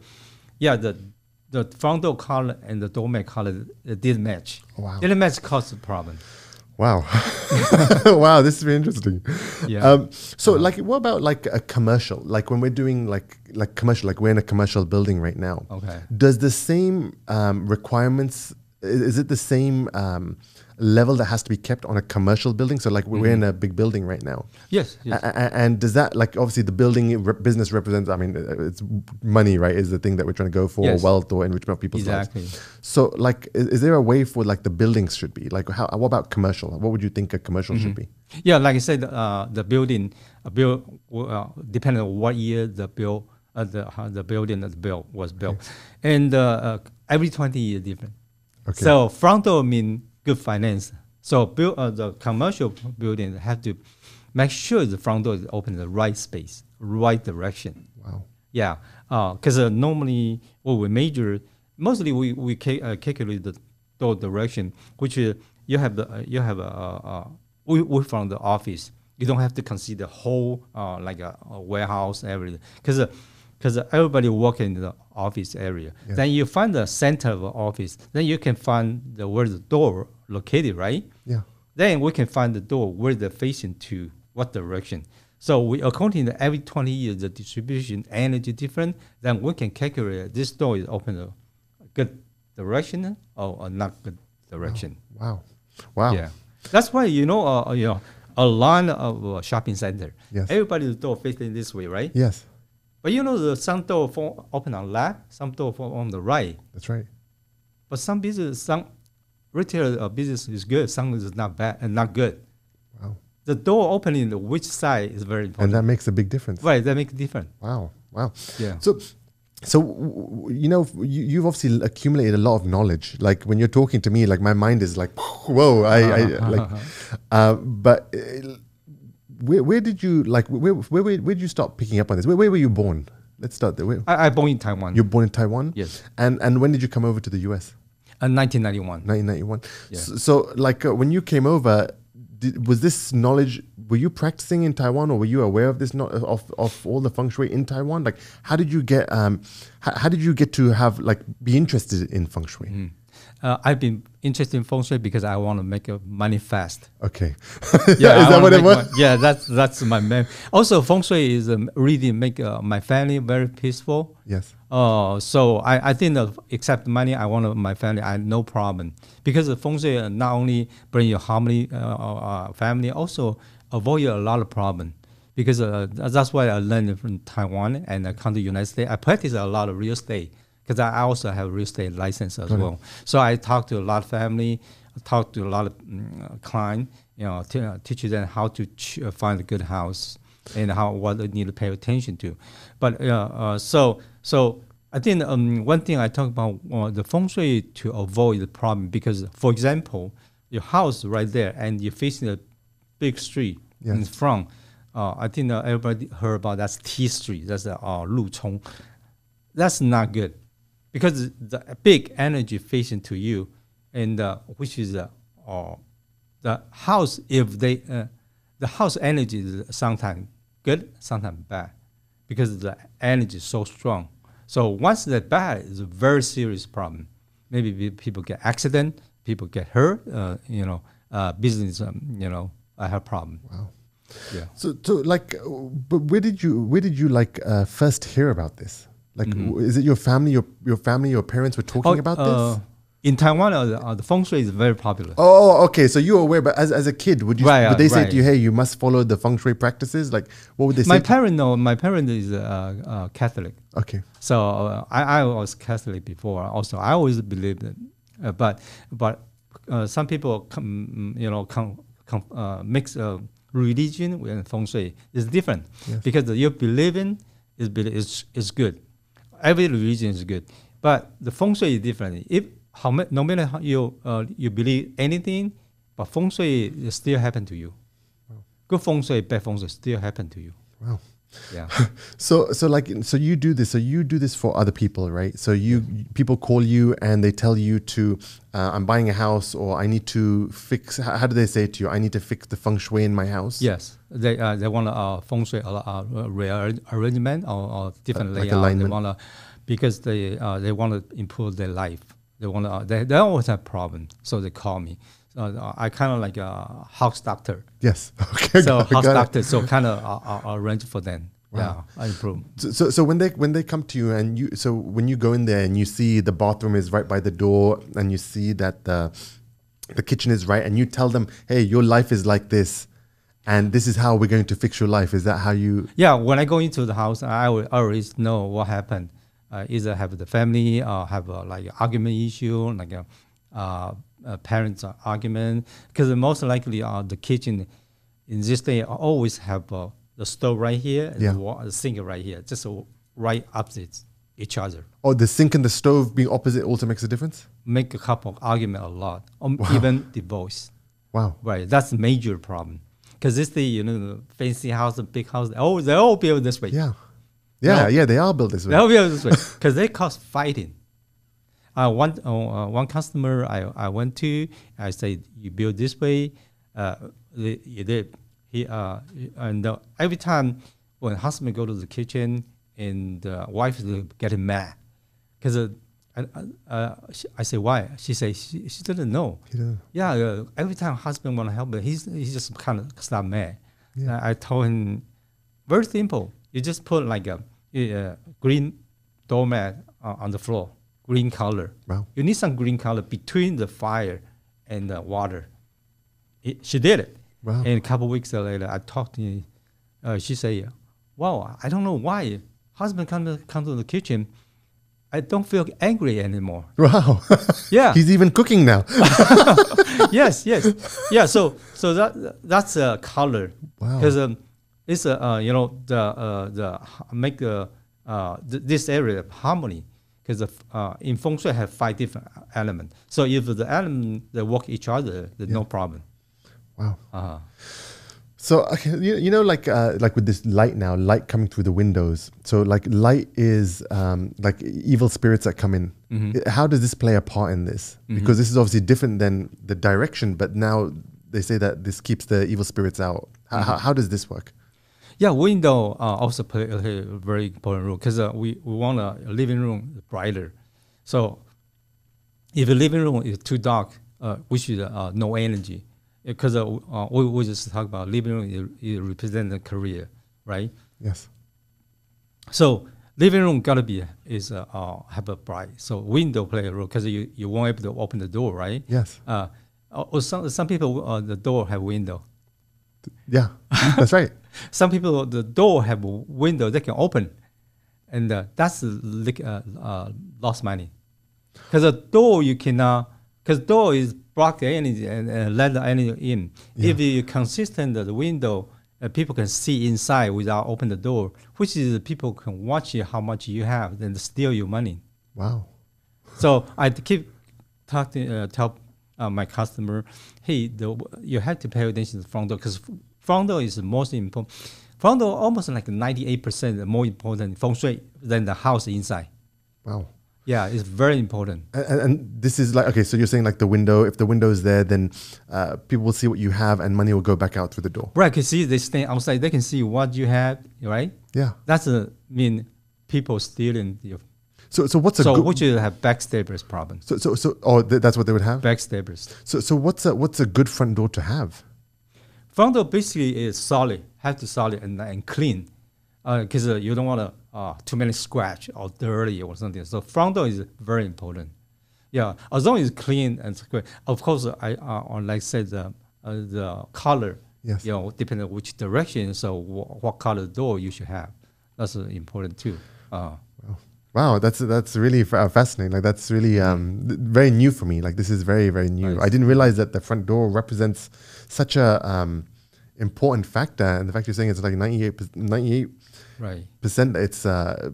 A: yeah, the the front door color and the doormat color didn't match.
B: Wow.
A: Didn't match caused the problem.
B: Wow. [laughs] wow, this is very interesting.
A: Yeah. Uh-huh.
B: Um, so like what about like a commercial? Like when we're doing like like commercial, like we're in a commercial building right now.
A: Okay.
B: Does the same um, requirements is it the same um, level that has to be kept on a commercial building? So like we're in a big building right now.
A: Yes. yes.
B: A- a- and does that like obviously the building re- business represents? I mean, uh, it's money, right? Is the thing that we're trying to go for,
A: Yes.
B: wealth or enrichment of people's lives.
A: Exactly.
B: So, like, is, is there a way for like the buildings should be? Like, how? What about commercial? What would you think a commercial should be?
A: Yeah, like I said, uh, the building, uh, build, uh, depending on what year the build, uh, the uh, the building is built was built, and uh, uh, every twenty years different.
B: Okay.
A: So front door mean good finance. So build uh, the commercial building have to make sure the front door is open in the right space, right direction.
B: Wow.
A: Yeah, because uh, normally what we measure, mostly we we ca- uh, calculate the door direction, which uh, you have the uh, you have a uh, uh, we, we from the office. You don't have to consider the whole uh, like a, a warehouse everything, because because everybody work in the office area.
B: Yeah.
A: Then you find the center of the office. Then you can find the where the door located, right?
B: Yeah.
A: Then we can find the door where they're facing to what direction. So we according to every 20 years the distribution energy different, then we can calculate this door is open a good direction or a not good direction.
B: Wow. Wow.
A: Yeah. That's why you know uh, you know a line of uh, shopping center.
B: Yes.
A: Everybody's door facing this way, right?
B: Yes.
A: But you know the some door for open on left, some door for on the right.
B: That's right.
A: But some business, some retail uh, business is good, some is not bad and not good.
B: Wow.
A: The door opening the which side is very important.
B: And that makes a big difference.
A: right, that makes a difference.
B: Wow. Wow.
A: Yeah.
B: So, so you know, you, you've obviously accumulated a lot of knowledge. Like when you're talking to me, like my mind is like, [laughs] whoa. I, I like, [laughs] uh, but uh, where, where did you like? Where, where, where, where did you start picking up on this? Where, where were you born? Let's start there. Where,
A: I, I born in Taiwan.
B: you're born in Taiwan.
A: Yes.
B: And and when did you come over to the US?
A: Uh, 1991.
B: 1991.
A: Yeah.
B: So, so, like, uh, when you came over, did, was this knowledge? Were you practicing in Taiwan, or were you aware of this? Not of of all the feng shui in Taiwan. Like, how did you get? Um, how, how did you get to have like be interested in feng shui?
A: Uh, I've been interested in feng shui because I want to make uh, money fast.
B: Okay. [laughs]
A: Yeah, [laughs]
B: is
A: I
B: that what it was?
A: yeah, that's that's my main. Also, feng shui is um, really make uh, my family very peaceful.
B: Yes.
A: Uh, so I, I think except money, I want my family, I no problem because the feng shui uh, not only bring you harmony, uh, uh, family, also avoid you a lot of problem. Because uh, that's why I learned from Taiwan and I come to United States. I practice a lot of real estate because I also have real estate license as well. So I talk to a lot of family, talk to a lot of mm, client, you know, t- uh, teach them how to ch- uh, find a good house and how what they need to pay attention to. But uh, uh, so so I think um, one thing I talk about uh, the feng shui to avoid the problem because, for example, your house right there and you're facing a big street in front. Uh, I think uh, everybody heard about that's T Street. That's the uh, Lu Chong. That's not good because the big energy facing to you, and uh, which is uh, uh, the house. If they uh, the house energy is sometimes good, sometimes bad, because the energy is so strong. So once that bad is a very serious problem. maybe people get accident, people get hurt. Uh, you know, uh, business. Um, you know, I have problem.
B: Wow.
A: Yeah.
B: So, so like, but where did you where did you like uh, first hear about this? Like, w is it your family, your your family, your parents were talking about
A: uh,
B: this?
A: In Taiwan, uh, the, uh, feng shui is very popular.
B: Oh, okay. So you were aware, but as, as a kid, would you
A: Right,
B: would they say
A: right.
B: to you, "Hey, you must follow the feng shui practices"? Like, what would they say?
A: my parent, no, my parent is uh, uh, Catholic.
B: okay.
A: So uh, I, I was Catholic before. Also, I always believed it, uh, but but uh, some people come, you know, come, come, uh, mix uh, religion with feng shui is different
B: Yes.
A: because your believing is is is good. Every religion is good, but the feng shui is different. If how ma- no matter how you uh, you believe anything, but feng shui still happen to you. Good feng shui, bad feng shui still happen to you.
B: Wow.
A: Yeah. [laughs]
B: So, so like, so you do this. So you do this for other people, right? So you people call you and they tell you to, uh, I'm buying a house, or I need to fix. How, how do they say to you? I need to fix the feng shui in my house.
A: Yes, they uh, they want a uh, feng shui uh, rearrangement or, or different
B: Like- like
A: layout.
B: alignment.
A: They want to because they uh, they want to improve their life. They want to uh, they, they always have problem, so they call me. Uh, I kind of like a house doctor.
B: Yes. [laughs] Okay.
A: So
B: got-
A: house
B: got it.
A: doctor, so kind of uh, uh, arrange for them.
B: Wow.
A: Yeah, I improve.
B: So, so, so when they when they come to you and you so when you go in there and you see the bathroom is right by the door and you see that the the kitchen is right and you tell them, hey, your life is like this, and this is how we're going to fix your life. Is that how you?
A: Yeah, when I go into the house, I will always know what happened. Uh, either have the family or have a, like argument issue, like a, uh, a parents argument. Because most likely, uh, the kitchen in this day always have uh, the stove right here and
B: Yeah.
A: the, the sink right here, just uh, right opposite each other.
B: Oh, the sink and the stove being opposite also makes a difference.
A: Make a couple argument a lot, or even divorce.
B: Wow.
A: Right, that's a major problem. Because this the you know the fancy house, the big house, oh, they all build this way.
B: Yeah. Yeah,
A: No.
B: yeah, they all build this way.
A: They'll be able to switch because they cause fighting. Uh, one uh, uh, one customer I, I went to, I said you build this way, uh, they- you did. He uh, and uh, every time when husband go to the kitchen and the wife is getting mad because uh, I, uh, she, I say why? She say she, she didn't know.
B: He doesn't-
A: Yeah, uh, every time husband want to help, but he's he's just kind of start mad.
B: Yeah.
A: I, I told him, very simple. You just put like a, a green doormat uh, on the floor, green color.
B: Wow.
A: You need some green color between the fire and the water. It, she did it.
B: Wow.
A: And a couple weeks later, I talked to her. Uh, she said, "Wow, I don't know why husband come to, come to the kitchen. I don't feel angry anymore."
B: Wow. [laughs]
A: Yeah.
B: He's even cooking now. [laughs] [laughs]
A: yes, yes, yeah. So, so that that's a color
B: Wow.
A: because um, it's a uh, you know the uh, the make the uh, th- this area of harmony because uh, in feng shui have five different elements. So if the element they work each other, there's no problem.
B: Wow.
A: Uh-huh.
B: So okay, you, you know, like uh, like with this light now, light coming through the windows. So like light is um, like evil spirits that come in. I- How does this play a part in this? Because this is obviously different than the direction, but now they say that this keeps the evil spirits out. How, how, how does this work?
A: Yeah, window uh, also play a very important role because uh, we, we want a living room brighter. So if the living room is too dark, uh, we should uh, no energy because uh, uh, we, we just talk about living room it, it represent the career, right?
B: Yes.
A: So living room gotta be is uh, uh, have a bright. So window play a role because you you won't able to open the door, right?
B: Yes.
A: Uh, or or some some people uh, the door have window.
B: Yeah. That's right.
A: Some people the door have a window they can open, and uh, that's uh, uh, lost money, because the door you cannot because door is block the energy and, and let the energy in. If you consistent the window, uh, people can see inside without open the door, which is people can watch you how much you have, then steal your money.
B: Wow.
A: So I keep talking, uh, tell uh, my customer, hey, the, you have to pay attention to the front door because front door is most important. Front door almost like 98% more important feng shui than the house inside.
B: Wow.
A: Yeah, it's very important.
B: And, and- this is like okay. So you're saying like the window. If the window is there, then uh, people will see what you have, and money will go back out through the door.
A: Right, can see they stand outside, they can see what you have, right?
B: Yeah.
A: That's a mean people stealing your
B: So so what's a
A: so
B: good
A: which is have backstabbers problem.
B: so so so oh th- that's what they would have.
A: Backstabbers.
B: So so what's a what's a good front door to have?
A: Front door basically is solid, have to solid and, and clean, because uh, you don't want to uh, too many scratch or dirty or something. So front door is very important. Yeah, as long as it's clean and square. Of course, I uh, like I said the uh, the color.
B: Yes.
A: You know, depending on which direction. So wh- what color door you should have. That's uh, important too. Uh,
B: Wow, that's that's really fa- fascinating. Like that's really um, th- very new for me. Like this is very very new.
A: Nice.
B: I didn't realize that the front door represents such a um, important factor, and the fact you're saying it's like 98
A: right.
B: percent. It's uh,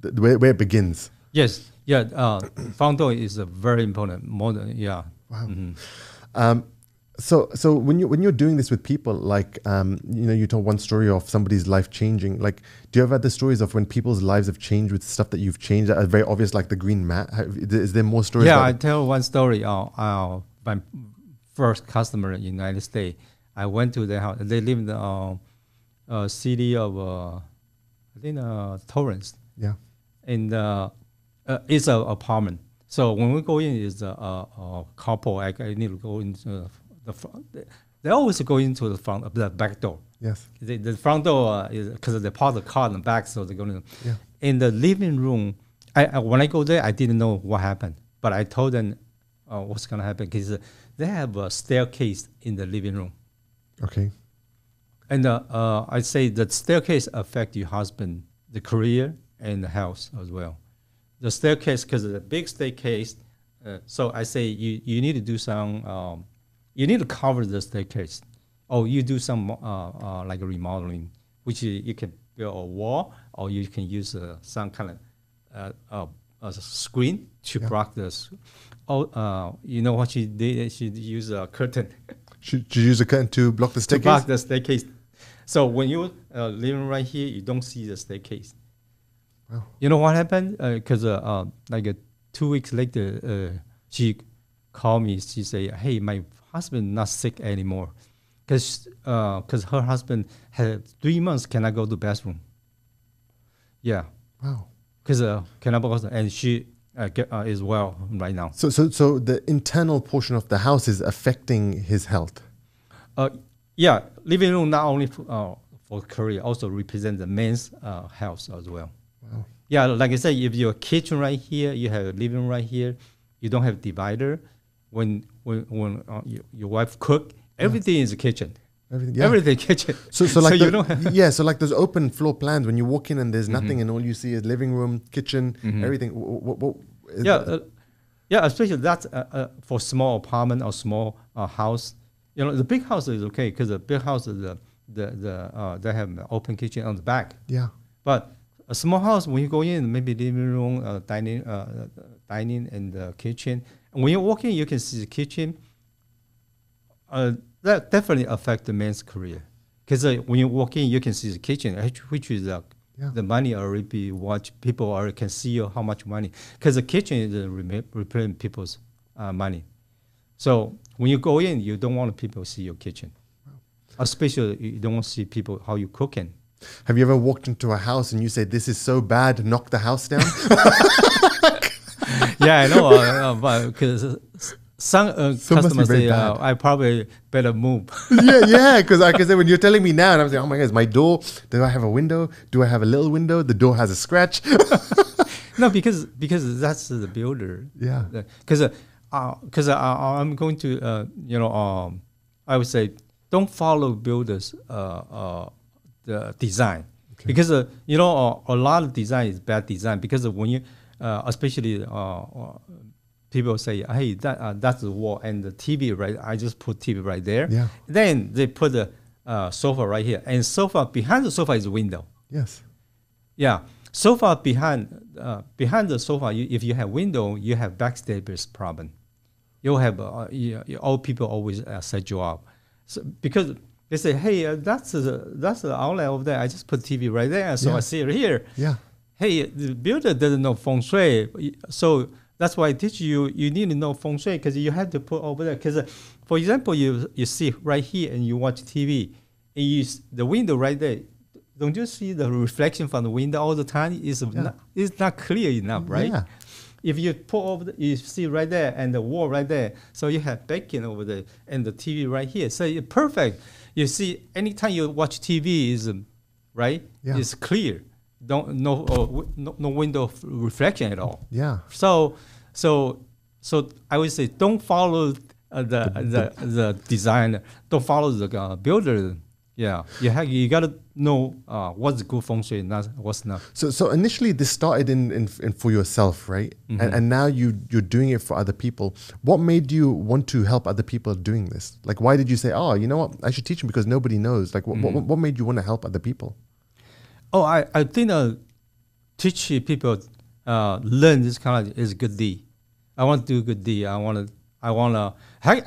B: the, way where it begins.
A: Yes. Yeah. Uh, is a very important. Than yeah.
B: Wow.
A: Mhm.
B: Um, so so when you when you're doing this with people, like um, you know, you told one story of somebody's life changing. Like, do you ever have the stories of when people's lives have changed with stuff that you've changed that are very obvious, like the green mat? Have, is there more stories?
A: Yeah, I tell one story. Uh, uh, my first customer in the United States. I went to their house. They live in the uh, uh, city of uh, I think uh, Torrance,
B: yeah.
A: and uh, uh, it's an apartment. So when we go in, is a, a, couple. I, I need to go into the front. They always go into the front, the back door.
B: Yes.
A: The, the front door uh, is because they park the car in the back, so they go in.
B: Yeah.
A: In the living room, I, when I go there, I didn't know what happened, but I told them uh, what's gonna happen because they have a staircase in the living room,
B: Okay.
A: and uh, uh, I say that staircase affect your husband, the career and the health as well. The staircase because the big staircase, uh, so I say you you need to do some, um, you need to cover the staircase, or you do some uh, uh, like remodeling, which you, you can build a wall, or you can use uh, some kind of uh, uh, a screen to
B: Yeah.
A: block the. Oh, uh, you know what she did? She used a curtain
B: Should, should you use a curtain to block the
A: to
B: staircase?
A: block the staircase. So when you uh, living right here, you don't see the staircase.
B: Wow.
A: You know what happened? Because uh, uh, like uh, two weeks later, uh, she called me. She said, "Hey, my husband not sick anymore, because because her husband had three months cannot go to the bathroom. Yeah,
B: Wow.
A: because uh, cannot go and she uh, uh, is well right now.
B: So so so the internal portion of the house is affecting his health.
A: Uh, yeah, living room not only for, uh, for career, also represent the man's uh, health as well.
B: Wow.
A: Yeah, like I said, if your kitchen right here, you have a living room right here, you don't have divider. When when when uh, your, your wife cook, everything is a kitchen.
B: Everything. Yeah.
A: Everything kitchen.
B: So, so like
A: you
B: the-
A: don't have,
B: yeah, so like those open floor plans when you walk in and there's
A: Mm-hmm.
B: nothing and all you see is living room, kitchen, everything. What, what,
A: yeah, uh, yeah. Especially that's uh, uh, for small apartment or small uh, house. You know, the big house is okay because the big house is the the the uh, they have an open kitchen on the back.
B: yeah,
A: But a small house, when you go in, maybe living room, uh, dining, dining, and the kitchen. And when you walk in, you can see the kitchen. Uh, that definitely affect the man's career, because uh, when you walk in, you can see the kitchen, which- which is uh,
B: Yeah.
A: the money already be what people already can see how much money, because the kitchen is uh, represent people's uh, money. So when you go in, you don't want people to see your kitchen, especially you don't want to see people how you cooking.
B: Have you ever walked into a house and you say, "This is so bad, knock the house down"? [laughs]
A: yeah, I know. Uh, uh, but because some uh,
B: So
A: customers say, uh. I probably better move. [laughs]
B: yeah, yeah. Because like I said, when you're telling me now, and I'm saying, "Oh my God, is my door? Do I have a window? Do I have a little window? The door has a scratch." [laughs]
A: no, [laughs] because because that's the builder.
B: yeah,
A: Because because uh, uh, I'm going to uh, you know um, I would say don't follow builders uh, uh, the design because uh, you know uh, a lot of design is bad design because when you uh, especially uh, uh, people say hey that uh, that's the wall and the TV right I just put TV right there
B: Yeah.
A: then they put the uh, sofa right here and sofa behind the sofa is a window
B: yes,
A: yeah, sofa behind uh, behind the sofa. You, if you have window, you have backstabbers problem. You'll have uh, you, you- all people always uh, set you up, so, because they say, hey, uh, that's the that's the outlet over there. I just put TV right there, so
B: Yeah.
A: I see it here.
B: yeah,
A: Hey, the builder doesn't know feng shui, so that's why I teach you. You need to know feng shui because you have to put over there. Because, uh, for example, you you see right here and you watch TV, and you the window right there, don't you see the reflection from the window all the time? Is not, it's not clear enough, right?
B: Yeah.
A: If you put over, the, you see right there and the wall right there, so you have backing over there and the TV right here. So it's perfect. You see, anytime you watch TV is right,
B: Yeah.
A: it's clear. Don't no uh, wi- no, no window of reflection at all.
B: Yeah.
A: So so so I would say don't follow uh, the, the, the designer. Don't follow the uh, builder. Yeah, you have you gotta know uh, what's good feng shui, not what's not.
B: So, so initially this started in, in, in for yourself, right?
A: Mm-hmm.
B: And, and now you you're doing it for other people. What made you want to help other people doing this? Like, why did you say, oh, you know what, I should teach them because nobody knows? Like, what,
A: Mm-hmm.
B: what, what made you want to help other people?
A: Oh, I I think uh, teach people uh, learn this kind of is good deed. I want to do good deed. I want to I want to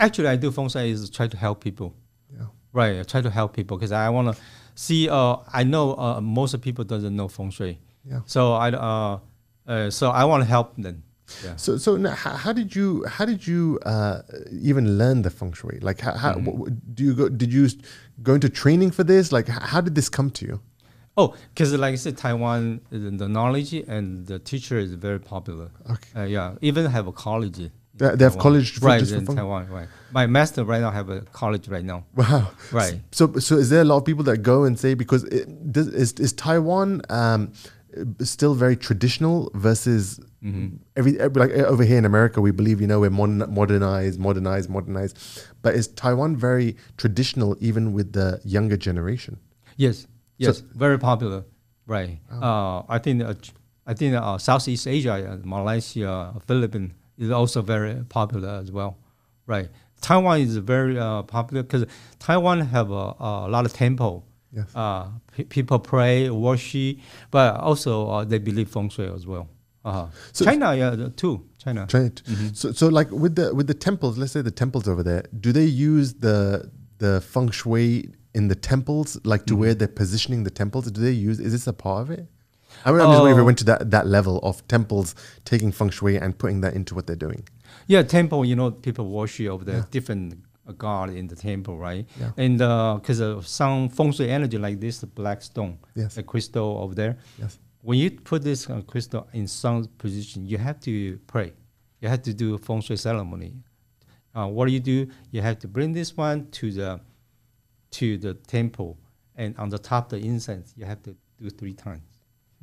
A: actually I do feng shui is try to help people.
B: Yeah.
A: Right, I try to help people because I want to see. Uh, I know uh, most of people doesn't know feng shui,
B: Yeah.
A: so I uh, uh, so I want to help them. Yeah.
B: So, so now, how, how did you how did you uh, even learn the feng shui? Like, how, how
A: Mm-hmm.
B: do you go? Did you go into training for this? Like, how did this come to you?
A: Oh, because like I said, Taiwan, the knowledge and the teacher is very popular.
B: Okay.
A: Uh, yeah, even have a college.
B: They- they have college
A: right in Taiwan. Right. My master right now have a college right now. [laughs]
B: Wow.
A: Right.
B: So, so is there a lot of people that go and say because it, does, is is Taiwan um, still very traditional versus
A: Mm-hmm.
B: every, every like over here in America we believe you know we're modern, modernized, modernized, modernized, but is Taiwan very traditional even with the younger generation?
A: Yes. Yes. very popular. Right. Uh, I think uh, I think uh, Southeast Asia, uh, Malaysia, Philippines is also very popular as well. Right. Taiwan is very uh, popular because Taiwan have a, a lot of temple.
B: Yes.
A: Uh, pe- people pray, worship, but also uh, they believe feng shui as well. Uh-huh.
B: So-
A: China, yeah, too. China.
B: It.
A: Mm-hmm.
B: So, so like with the with the temples, let's say the temples over there, do they use the the feng shui in the temples, like to
A: Mm-hmm.
B: where they're positioning the temples? Do they use? Is this a part of it? I mean, I'm just wondering if we
A: Oh.
B: went to that that level of temples taking feng shui and putting that into what they're doing.
A: Yeah, temple. You know, people worship of the different uh, god in the temple, right?
B: Yeah.
A: And because of some feng shui energy like this, the black stone,
B: Yes.
A: the crystal over there.
B: Yes.
A: When you put this uh, crystal in some position, you have to pray. You have to do a feng shui ceremony. Uh, what do you do? You have to bring this one to the to the temple, and on the top of the incense, you have to do three times,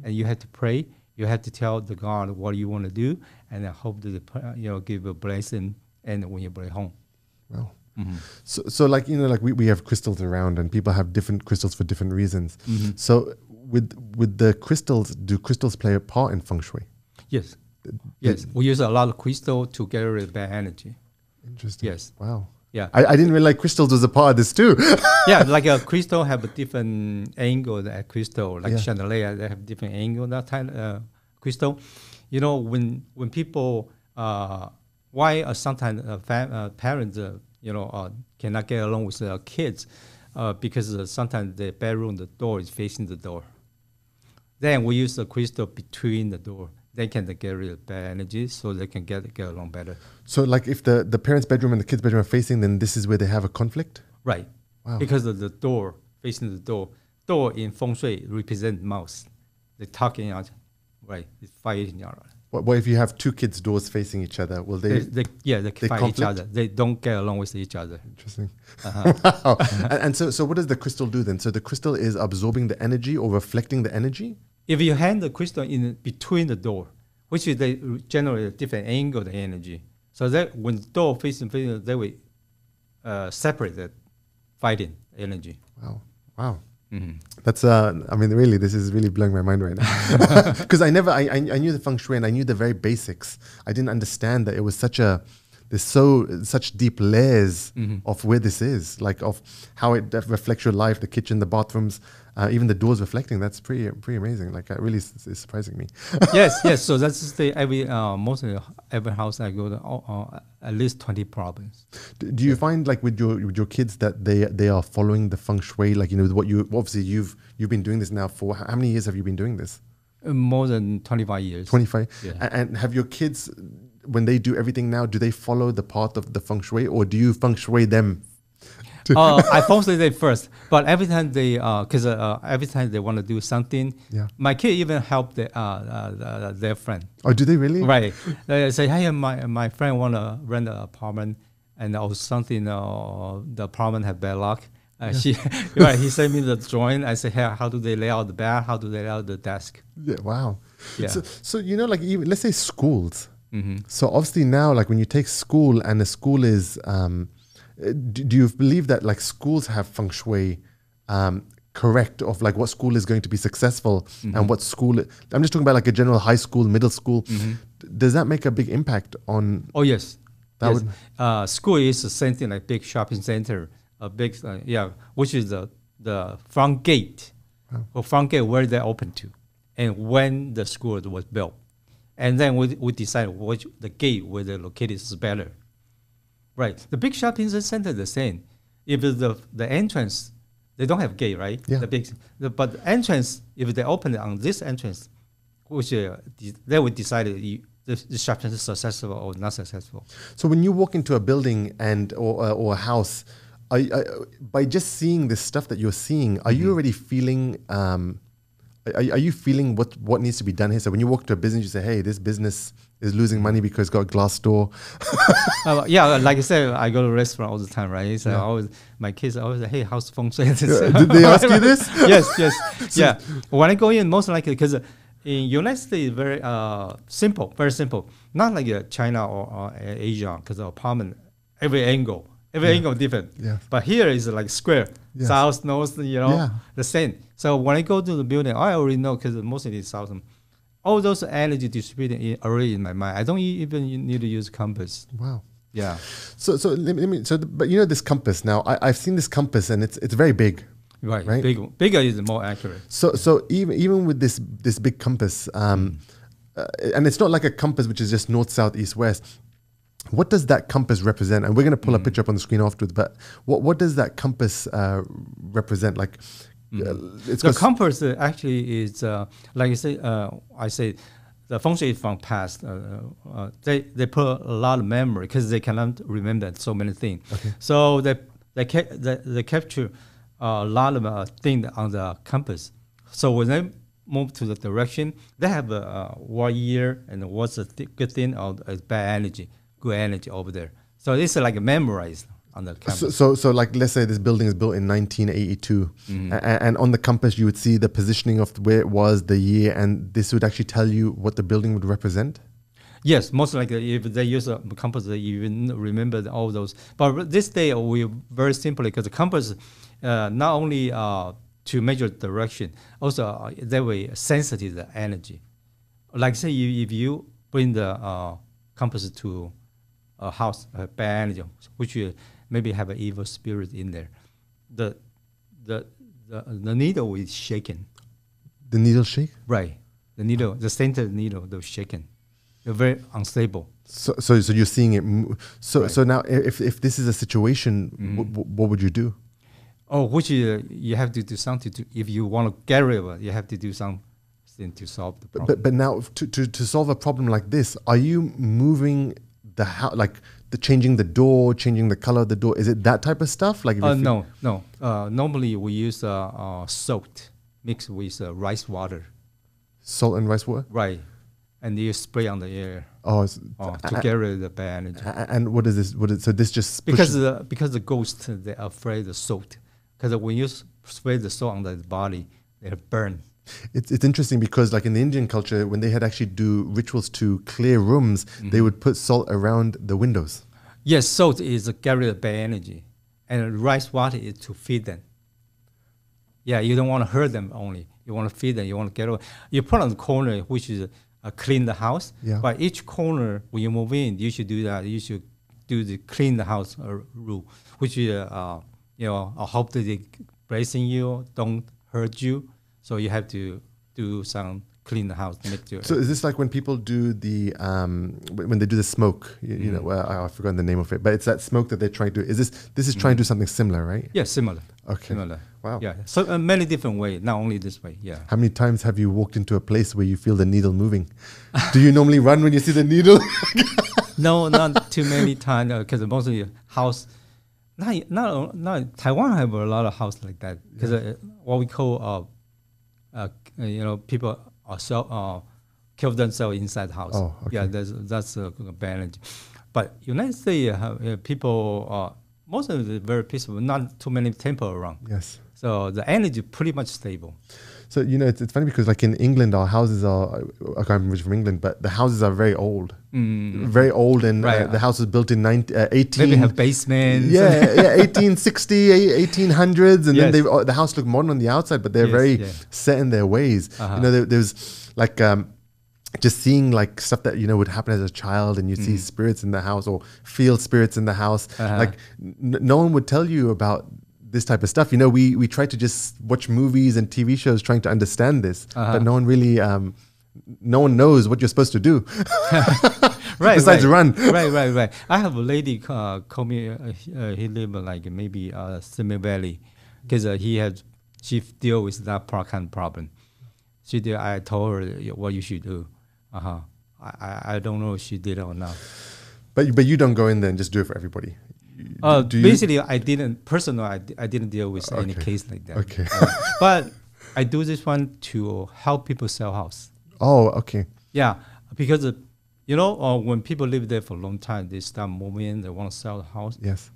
A: and you have to pray. You have to tell the God what you want to do, and I hope that the, you know give a blessing, and when you bring home.
B: Wow. Mm-hmm. So, so like you know, like we, we have crystals around, and people have different crystals for different reasons. Mm-hmm. So, with with the crystals, do crystals play a part in feng shui?
A: Yes, yes. We use a lot of crystal to get rid of bad energy.
B: Interesting.
A: Yes.
B: Wow.
A: Yeah,
B: I, I didn't realize crystals was a part of this too. [laughs]
A: yeah. Like a crystal have a different angle. That crystal, like
B: Yeah.
A: chandelier, they have different angle. That kind of uh, crystal. You know, when when people uh, why uh, sometimes uh, fam- uh, parents uh, you know uh, cannot get along with their kids uh, because uh, sometimes the bedroom the door is facing the door. Then we use the crystal between the door. They can get rid of bad energy, so they can get get along better.
B: so, like, if the the parents' bedroom and the kids' bedroom are facing, then this is where they have a conflict.
A: Right.
B: Wow.
A: Because of the door facing the door. Door in feng shui represent mouse. They talking out. Right. They fighting out.
B: What, what if you have two kids' doors facing each other? Will they?
A: They, they, yeah, they,
B: they
A: fight
B: conflict?
A: each other. They don't get along with each other.
B: Interesting.
A: Uh-huh. [laughs]
B: wow. And, and so, so what does the crystal do then? So the crystal is absorbing the energy or reflecting the energy.
A: If you hand the crystal in between the door, which is they generate a different angle of the energy. So that when the door facing facing, they will uh, separate the fighting energy.
B: Wow. Wow.
A: Mhm.
B: That's uh I mean really this is really blowing my mind right now. [laughs] [laughs] Because I never I, I I knew the feng shui and I knew the very basics. I didn't understand that it was such a there's so such deep layers of where this is, like of how it reflects your life, the kitchen, the bathrooms, uh, even the doors reflecting. That's pretty pretty amazing. Like it really is, is surprising me. [laughs]
A: yes, yes. So that's the every uh, most every house I go to, uh, at least twenty problems.
B: Do, do you find like with your with your kids that they they are following the feng shui? Like you know what you obviously you've you've been doing this now for how many years have you been doing this?
A: Uh, More than twenty five years.
B: 25
A: Yeah.
B: And have your kids when they do everything now do they follow the path of the feng shui or do you feng shui them [laughs]
A: uh, I phone they first, but every time they, because uh, uh, every time they want to do something,
B: Yeah.
A: my kid even help the, uh, uh, uh, their friend.
B: Oh, do they really?
A: Right. They say, hey, my my friend want to rent an apartment, and or something. Uh, the apartment have bad luck. Uh, She, [laughs] right. He sent me the drawing. I say, hey, how do they lay out the bed? How do they lay out the desk?
B: Yeah, wow.
A: Yeah.
B: So, so you know, like even let's say schools.
A: Mm-hmm.
B: So obviously now, like when you take school and the school is, um, uh, do, do you believe that like schools have feng shui um, correct of like what school is going to be successful
A: Mm-hmm.
B: and what school? I'm just talking about like a general high school, middle school.
A: Mm-hmm.
B: Does that make a big impact on?
A: Oh yes,
B: That
A: yes.
B: would-
A: uh, school is the same thing like big shopping center, a big uh, yeah, which is the the front gate, or front gate where they open to, and when the school was built, and then we we decide which the gate where the located is better. Right, the big shopping center is the same. If the the entrance, they don't have gate, right?
B: Yeah.
A: The big, the, but the entrance, if they open it on this entrance, which uh, de- they would decide you- the, the shopping is successful or not successful.
B: So when you walk into a building and or uh, or a house, are, uh, by just seeing the stuff that you're seeing, are
A: Mm-hmm.
B: you already feeling? Um, are, are you feeling what what needs to be done here? So when you walk to a business, you say, "Hey, this business is losing money because it's got a glass door." [laughs]
A: Uh, yeah, like I said, I go to restaurant all the time, right? So
B: Yeah.
A: I always, my kids always say, "Hey, how's feng shui?" [laughs]
B: Yeah, did they [laughs] ask you this?
A: yes, yes, yeah. When I go in, most likely because in United States, very uh, simple, very simple. Not like uh, China or, or Asia, because the apartment every angle, every angle different.
B: Yeah.
A: But here is like square,
B: Yes.
A: south, north, you know,
B: Yeah.
A: the same. So when I go to the building, I already know because mostly it's southern. All those energy distributed in, already in my mind. I don't even need to use compass.
B: Wow.
A: Yeah.
B: So so let me, let me so the, but you know this compass now. I, I've seen this compass and it's it's very big.
A: Right.
B: Right?
A: Big, bigger is more accurate.
B: So so even even with this this big compass, um, uh, and it's not like a compass which is just north, south, east, west. What does that compass represent? And we're going to pull a picture up on the screen afterwards. But what what does that compass uh, represent? Like, it's
A: The compass actually is uh, like I say. Uh, I say the feng shui is from past. Uh, uh, they they put a lot of memory because they cannot remember so many things. So they they ca- they, they capture a lot of uh, things on the compass. So when they move to the direction, they have a uh, what year and what's a th- good thing or a bad energy, good energy over there. So it's like memorized on the compass.
B: so, so so like let's say this building is built in 1982,
A: Mm-hmm.
B: a- a- and on the compass you would see the positioning of where it was, the year, and this would actually tell you what the building would represent.
A: Yes, most likely if they use a compass, they even remember all those. But this day we very simply because the compass uh, not only uh, to measure direction, also uh, they were sensitive the energy. Like say you, if you bring the uh, compass to a house, a bad energy, which you maybe have an evil spirit in there, the the the, the needle is shaking.
B: The needle shake.
A: Right, the needle, the center needle, they're shaking. They're very unstable.
B: So, so, so you're seeing it. So,
A: Right.
B: so now, if if this is a situation, wh- wh- what would you do?
A: Oh, which uh, you have to do something to, if you want to get rid of it, you have to do something to solve the
B: But,
A: problem.
B: but, but now, to, to, to solve a problem like this, are you moving the house, like the changing the door, changing the color of the door? Is it that type of stuff? Like, if
A: uh, no, no. Uh, normally we use uh, uh, salt mixed with uh, rice water,
B: salt and rice water.
A: right? And you spray on the air
B: Oh, it's, a-
A: to get rid of the bad energy.
B: and what is this? What is so? This just
A: Because the because the ghosts they're afraid of salt. Because when you spray the salt on the body, they burn.
B: It's, it's interesting because like in the Indian culture, when they had actually do rituals to clear rooms, they would put salt around the windows.
A: Yes, salt is to get rid of bad energy, and rice water is to feed them. Yeah, you don't want to hurt them only. You want to feed them. You want to get away. You put on the corner, which is uh, clean the house.
B: Yeah.
A: But each corner, when you move in, you should do that. You should do the clean the house uh, rule, which is, uh, you know, I hope that they blessing you, don't hurt you. So you have to do some clean the house to make sure.
B: So is this like when people do the um, when they do the smoke? You, you know, well, I- I've forgotten the name of it, but it's that smoke that they're trying to. Is this this is trying to do something similar, right?
A: yeah, similar.
B: Okay.
A: Similar.
B: Wow.
A: Yeah. So uh, many different ways, not only this way. Yeah.
B: How many times have you walked into a place where you feel the needle moving? [laughs] do you normally run when you see the needle? [laughs]
A: No, not too many times because mostly house, not not not Taiwan have a lot of house like that because uh, what we call uh, you know people are so uh, kill themselves inside the house.
B: Oh, okay.
A: Yeah, that's that's a advantage. But United States uh, uh, people uh, most of it very peaceful, not too many temple around.
B: Yes.
A: So the energy pretty much stable.
B: So you know, it's, it's funny because like in England, our houses are. I can't remember from England, but the houses are very old, very old, and uh, the house was built in 19, uh, 18.
A: Maybe have basements.
B: yeah, [laughs] yeah, 1860, eh, 1800s, and then
A: Yes.
B: they uh, the house looked modern on the outside, but they're
A: Yes,
B: very
A: yeah.
B: set in their ways.
A: Uh-huh.
B: You know, there, there's like um, just seeing like stuff that you know would happen as a child, and you see spirits in the house or feel spirits in the house.
A: Mm. Uh-huh.
B: Like n- no one would tell you about this type of stuff. You know, we we try to just watch movies and TV shows trying to understand this,
A: Uh-huh.
B: but no one really. Um, no one knows what you're supposed to do. [laughs]
A: right,
B: Besides
A: right.
B: run.
A: right, right, right. I have a lady uh, call me. Uh, he- uh, live uh, like maybe uh, Simi Valley, because uh, he had she deal with that kind of problem. She did. I told her what you should do. Uh huh. I, I don't know if she did it or not.
B: But but you don't go in there and just do it for everybody.
A: Uh,
B: do you-
A: basically, I didn't personally. I, I didn't deal with any case like that.
B: Okay.
A: Uh, but I do this one to help people sell house.
B: Oh, okay.
A: Yeah, because uh, you know, uh, when people live there for a long time, they start moving. In. They want to sell the house.
B: Yes.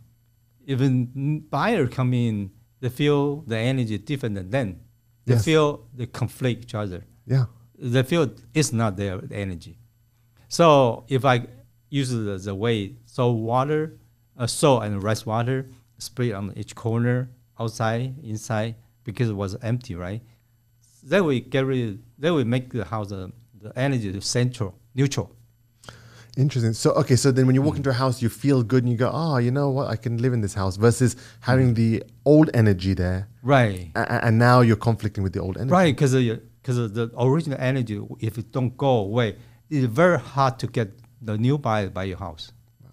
A: Even buyer come in, they feel the energy different than them. They
B: Yes.
A: feel they conflict each other.
B: Yeah.
A: They feel it's not their energy. So if I use the, the way salt water, uh, salt and rice water, spray on each corner, outside, inside, because it was empty, right? That will get rid. That will make the house uh, the energy central, neutral.
B: Interesting. So okay, so then when you walk
A: Mm.
B: into a house, you feel good and you go, oh, you know what, I can live in this house. Versus
A: Mm.
B: having the old energy there,
A: Right.
B: a- and now you're conflicting with the old energy.
A: Right, because because the original energy, if it don't go away, it's very hard to get the new buyer by your house.
B: Wow.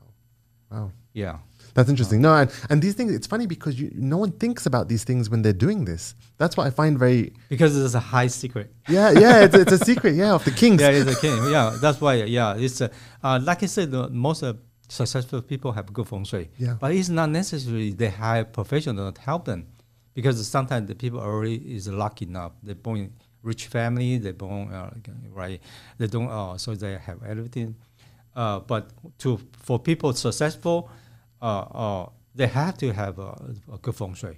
B: Wow.
A: Yeah.
B: That's interesting. No, and, and these things, it's funny because you, no one thinks about these things when they're doing this. That's what I find very,
A: Because it's a high secret.
B: yeah, yeah, it's, it's a secret, yeah, of the [laughs] kings.
A: yeah, it's a king. Yeah, that's why. Yeah, it's a, uh, like I said, the most uh, successful people have good feng shui.
B: Yeah.
A: But it's not necessarily they hire professional to help them, because sometimes the people already is lucky enough. They're born in rich family. they're born uh, right. They don't. Uh, so they have everything. Uh, but to for people successful, uh, uh, they have to have a, a good feng shui.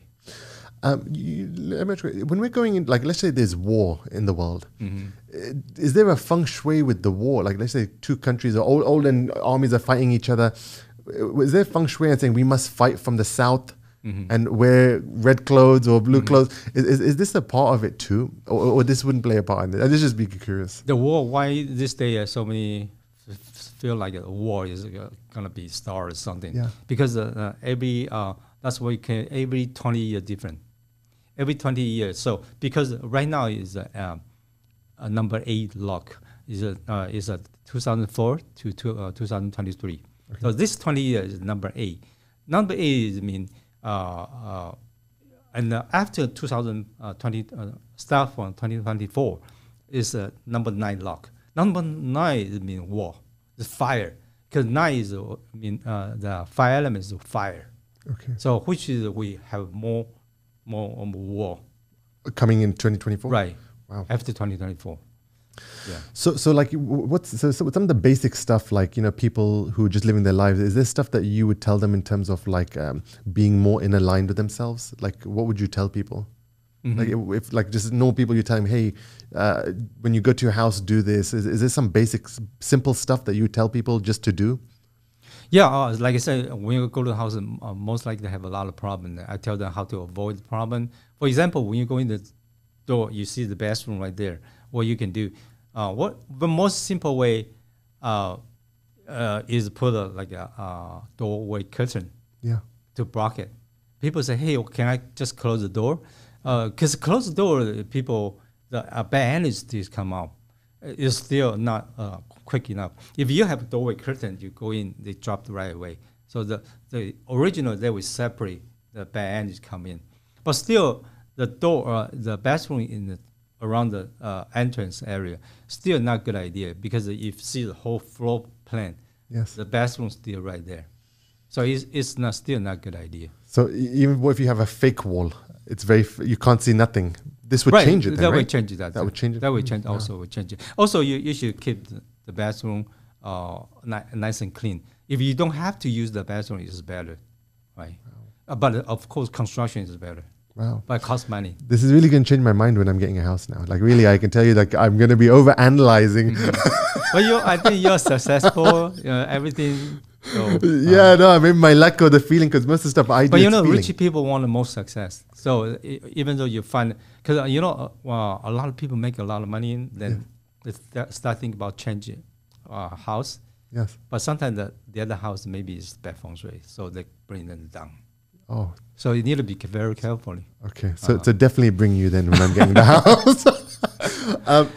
B: Um, you, let me ask when we're going in, like, let's say there's war in the world,
A: Mm-hmm.
B: uh, is there a feng shui with the war? Like, let's say two countries are old, old and armies are fighting each other. Uh, Is there feng shui and saying we must fight from the south
A: Mm-hmm.
B: and wear red clothes or blue clothes? Is, is, is this a part of it too? Or, or this wouldn't play a part in it? I just be curious.
A: the war why this day uh, so many feel like a war is gonna be start or something.
B: Yeah.
A: because uh, uh, every uh, that's why can every 20 year different. Every 20 years. So because right now is um, a number eight lock. Is a uh, is a 2004 to, uh, 2023 so this 20 years is number eight. Number eight is mean uh, uh, and uh, after 2020 uh, start from 2024 is uh, number nine lock. Number nine is mean war, it's fire. Because nine is uh, mean uh, the fire element is fire.
B: Okay.
A: So which is we have more more war
B: Coming in 2024?
A: right
B: Wow.
A: after 2024. Yeah.
B: So, so like, what's so, so some of the basic stuff, like you know, people who are just living their lives. Is there stuff that you would tell them in terms of like um, being more in aligned with themselves? Like, what would you tell people? Like, if, if like just normal people, you tell them, hey, uh, when you go to your house, do this. Is, is there some basic, simple stuff that you tell people just to do?
A: Yeah, uh, like I said, when you go to the house, uh, most likely have a lot of problem. I tell them how to avoid the problem. For example, when you go in the door, you see the bathroom right there. What you can do, uh, what the most simple way, uh, uh, is put a like a uh, doorway curtain
B: Yeah.
A: to block it. People say, "Hey, can I just close the door?" Because close the door, people the uh, bad energies come out. Uh, It's still not uh, quick enough. If you have doorway curtain, you go in, they drop right away. So the the original they will separate the bad energies come in, but still the door, uh, the bathroom in the around the uh, entrance area, still not good idea because if you see the whole floor plan,
B: Yes.
A: the bathroom still right there. So it's, it's not still not good idea.
B: So even if you have a fake wall, it's very f- you can't see nothing. This would
A: right.
B: change it. Then,
A: that
B: right?
A: would change that.
B: That would change it.
A: That would change.
B: Yeah.
A: Also, would change it. Also, you, you should keep the, bathroom uh, ni- nice and clean. If you don't have to use the bathroom, it's better, right? Uh, but of course, construction is better,
B: Wow.
A: but it costs money.
B: This is really going to change my mind when I'm getting a house now. Like really, I can tell you, like I'm going to be over analyzing.
A: but you, I think you're successful. [laughs] You know, everything. So, [laughs] uh,
B: yeah, no, maybe my luck or the feeling, because most of the stuff I do,
A: But you know,
B: feeling.
A: rich people want the most success. So even though you find, because you know, uh, well, a lot of people make a lot of money, then they st- start thinking about changing uh, house.
B: yes.
A: But sometimes the, the other house maybe is bad feng shui, so they bring them down.
B: Oh,
A: So you need to be very carefully.
B: okay. So,
A: Uh-huh.
B: so definitely bring you then when I'm getting the [laughs] house. [laughs] um,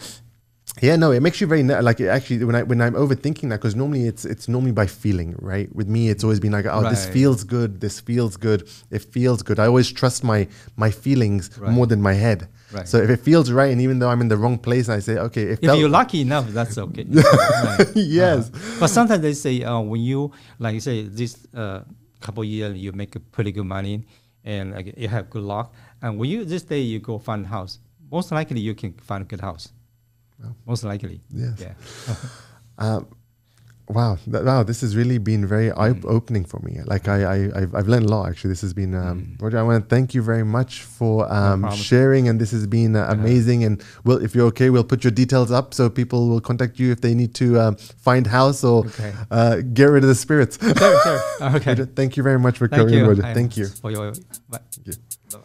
B: yeah, no, it makes you very like it actually when I when I'm overthinking that because normally it's it's normally by feeling, right? With me, it's always been like, oh, this feels good, this feels good, it feels good. I always trust my my feelings
A: Right.
B: more than my head.
A: Right.
B: So if it feels right, and even though I'm in the wrong place, I say, okay, it
A: If you're lucky enough, that's okay. [laughs] [laughs]
B: Yes.
A: Uh-huh. But sometimes they say uh, when you, like you say, this uh, couple years you make a pretty good money and like, you have good luck. And when you this day you go find a house, most likely you can find a good house.
B: Wow.
A: Most likely.
B: Yes.
A: Yeah.
B: Um, [laughs] wow, th- wow, this has really been very
A: Mm.
B: eye-opening for me. Like I, I I've, I've learned a lot. Actually, this has been. Um,
A: Mm.
B: Roger, I want to thank you very much for um,
A: problem.
B: sharing, and this has been uh, amazing. And well, if you're okay, we'll put your details up so people will contact you if they need to um, find house or
A: Okay.
B: uh, get rid of the spirits.
A: sure, sure. [laughs] Okay.
B: Roger, thank you very much for
A: Thank
B: coming,
A: you.
B: Roger.
A: And
B: Thank you.
A: For your, bye.
B: Thank you.
A: Bye.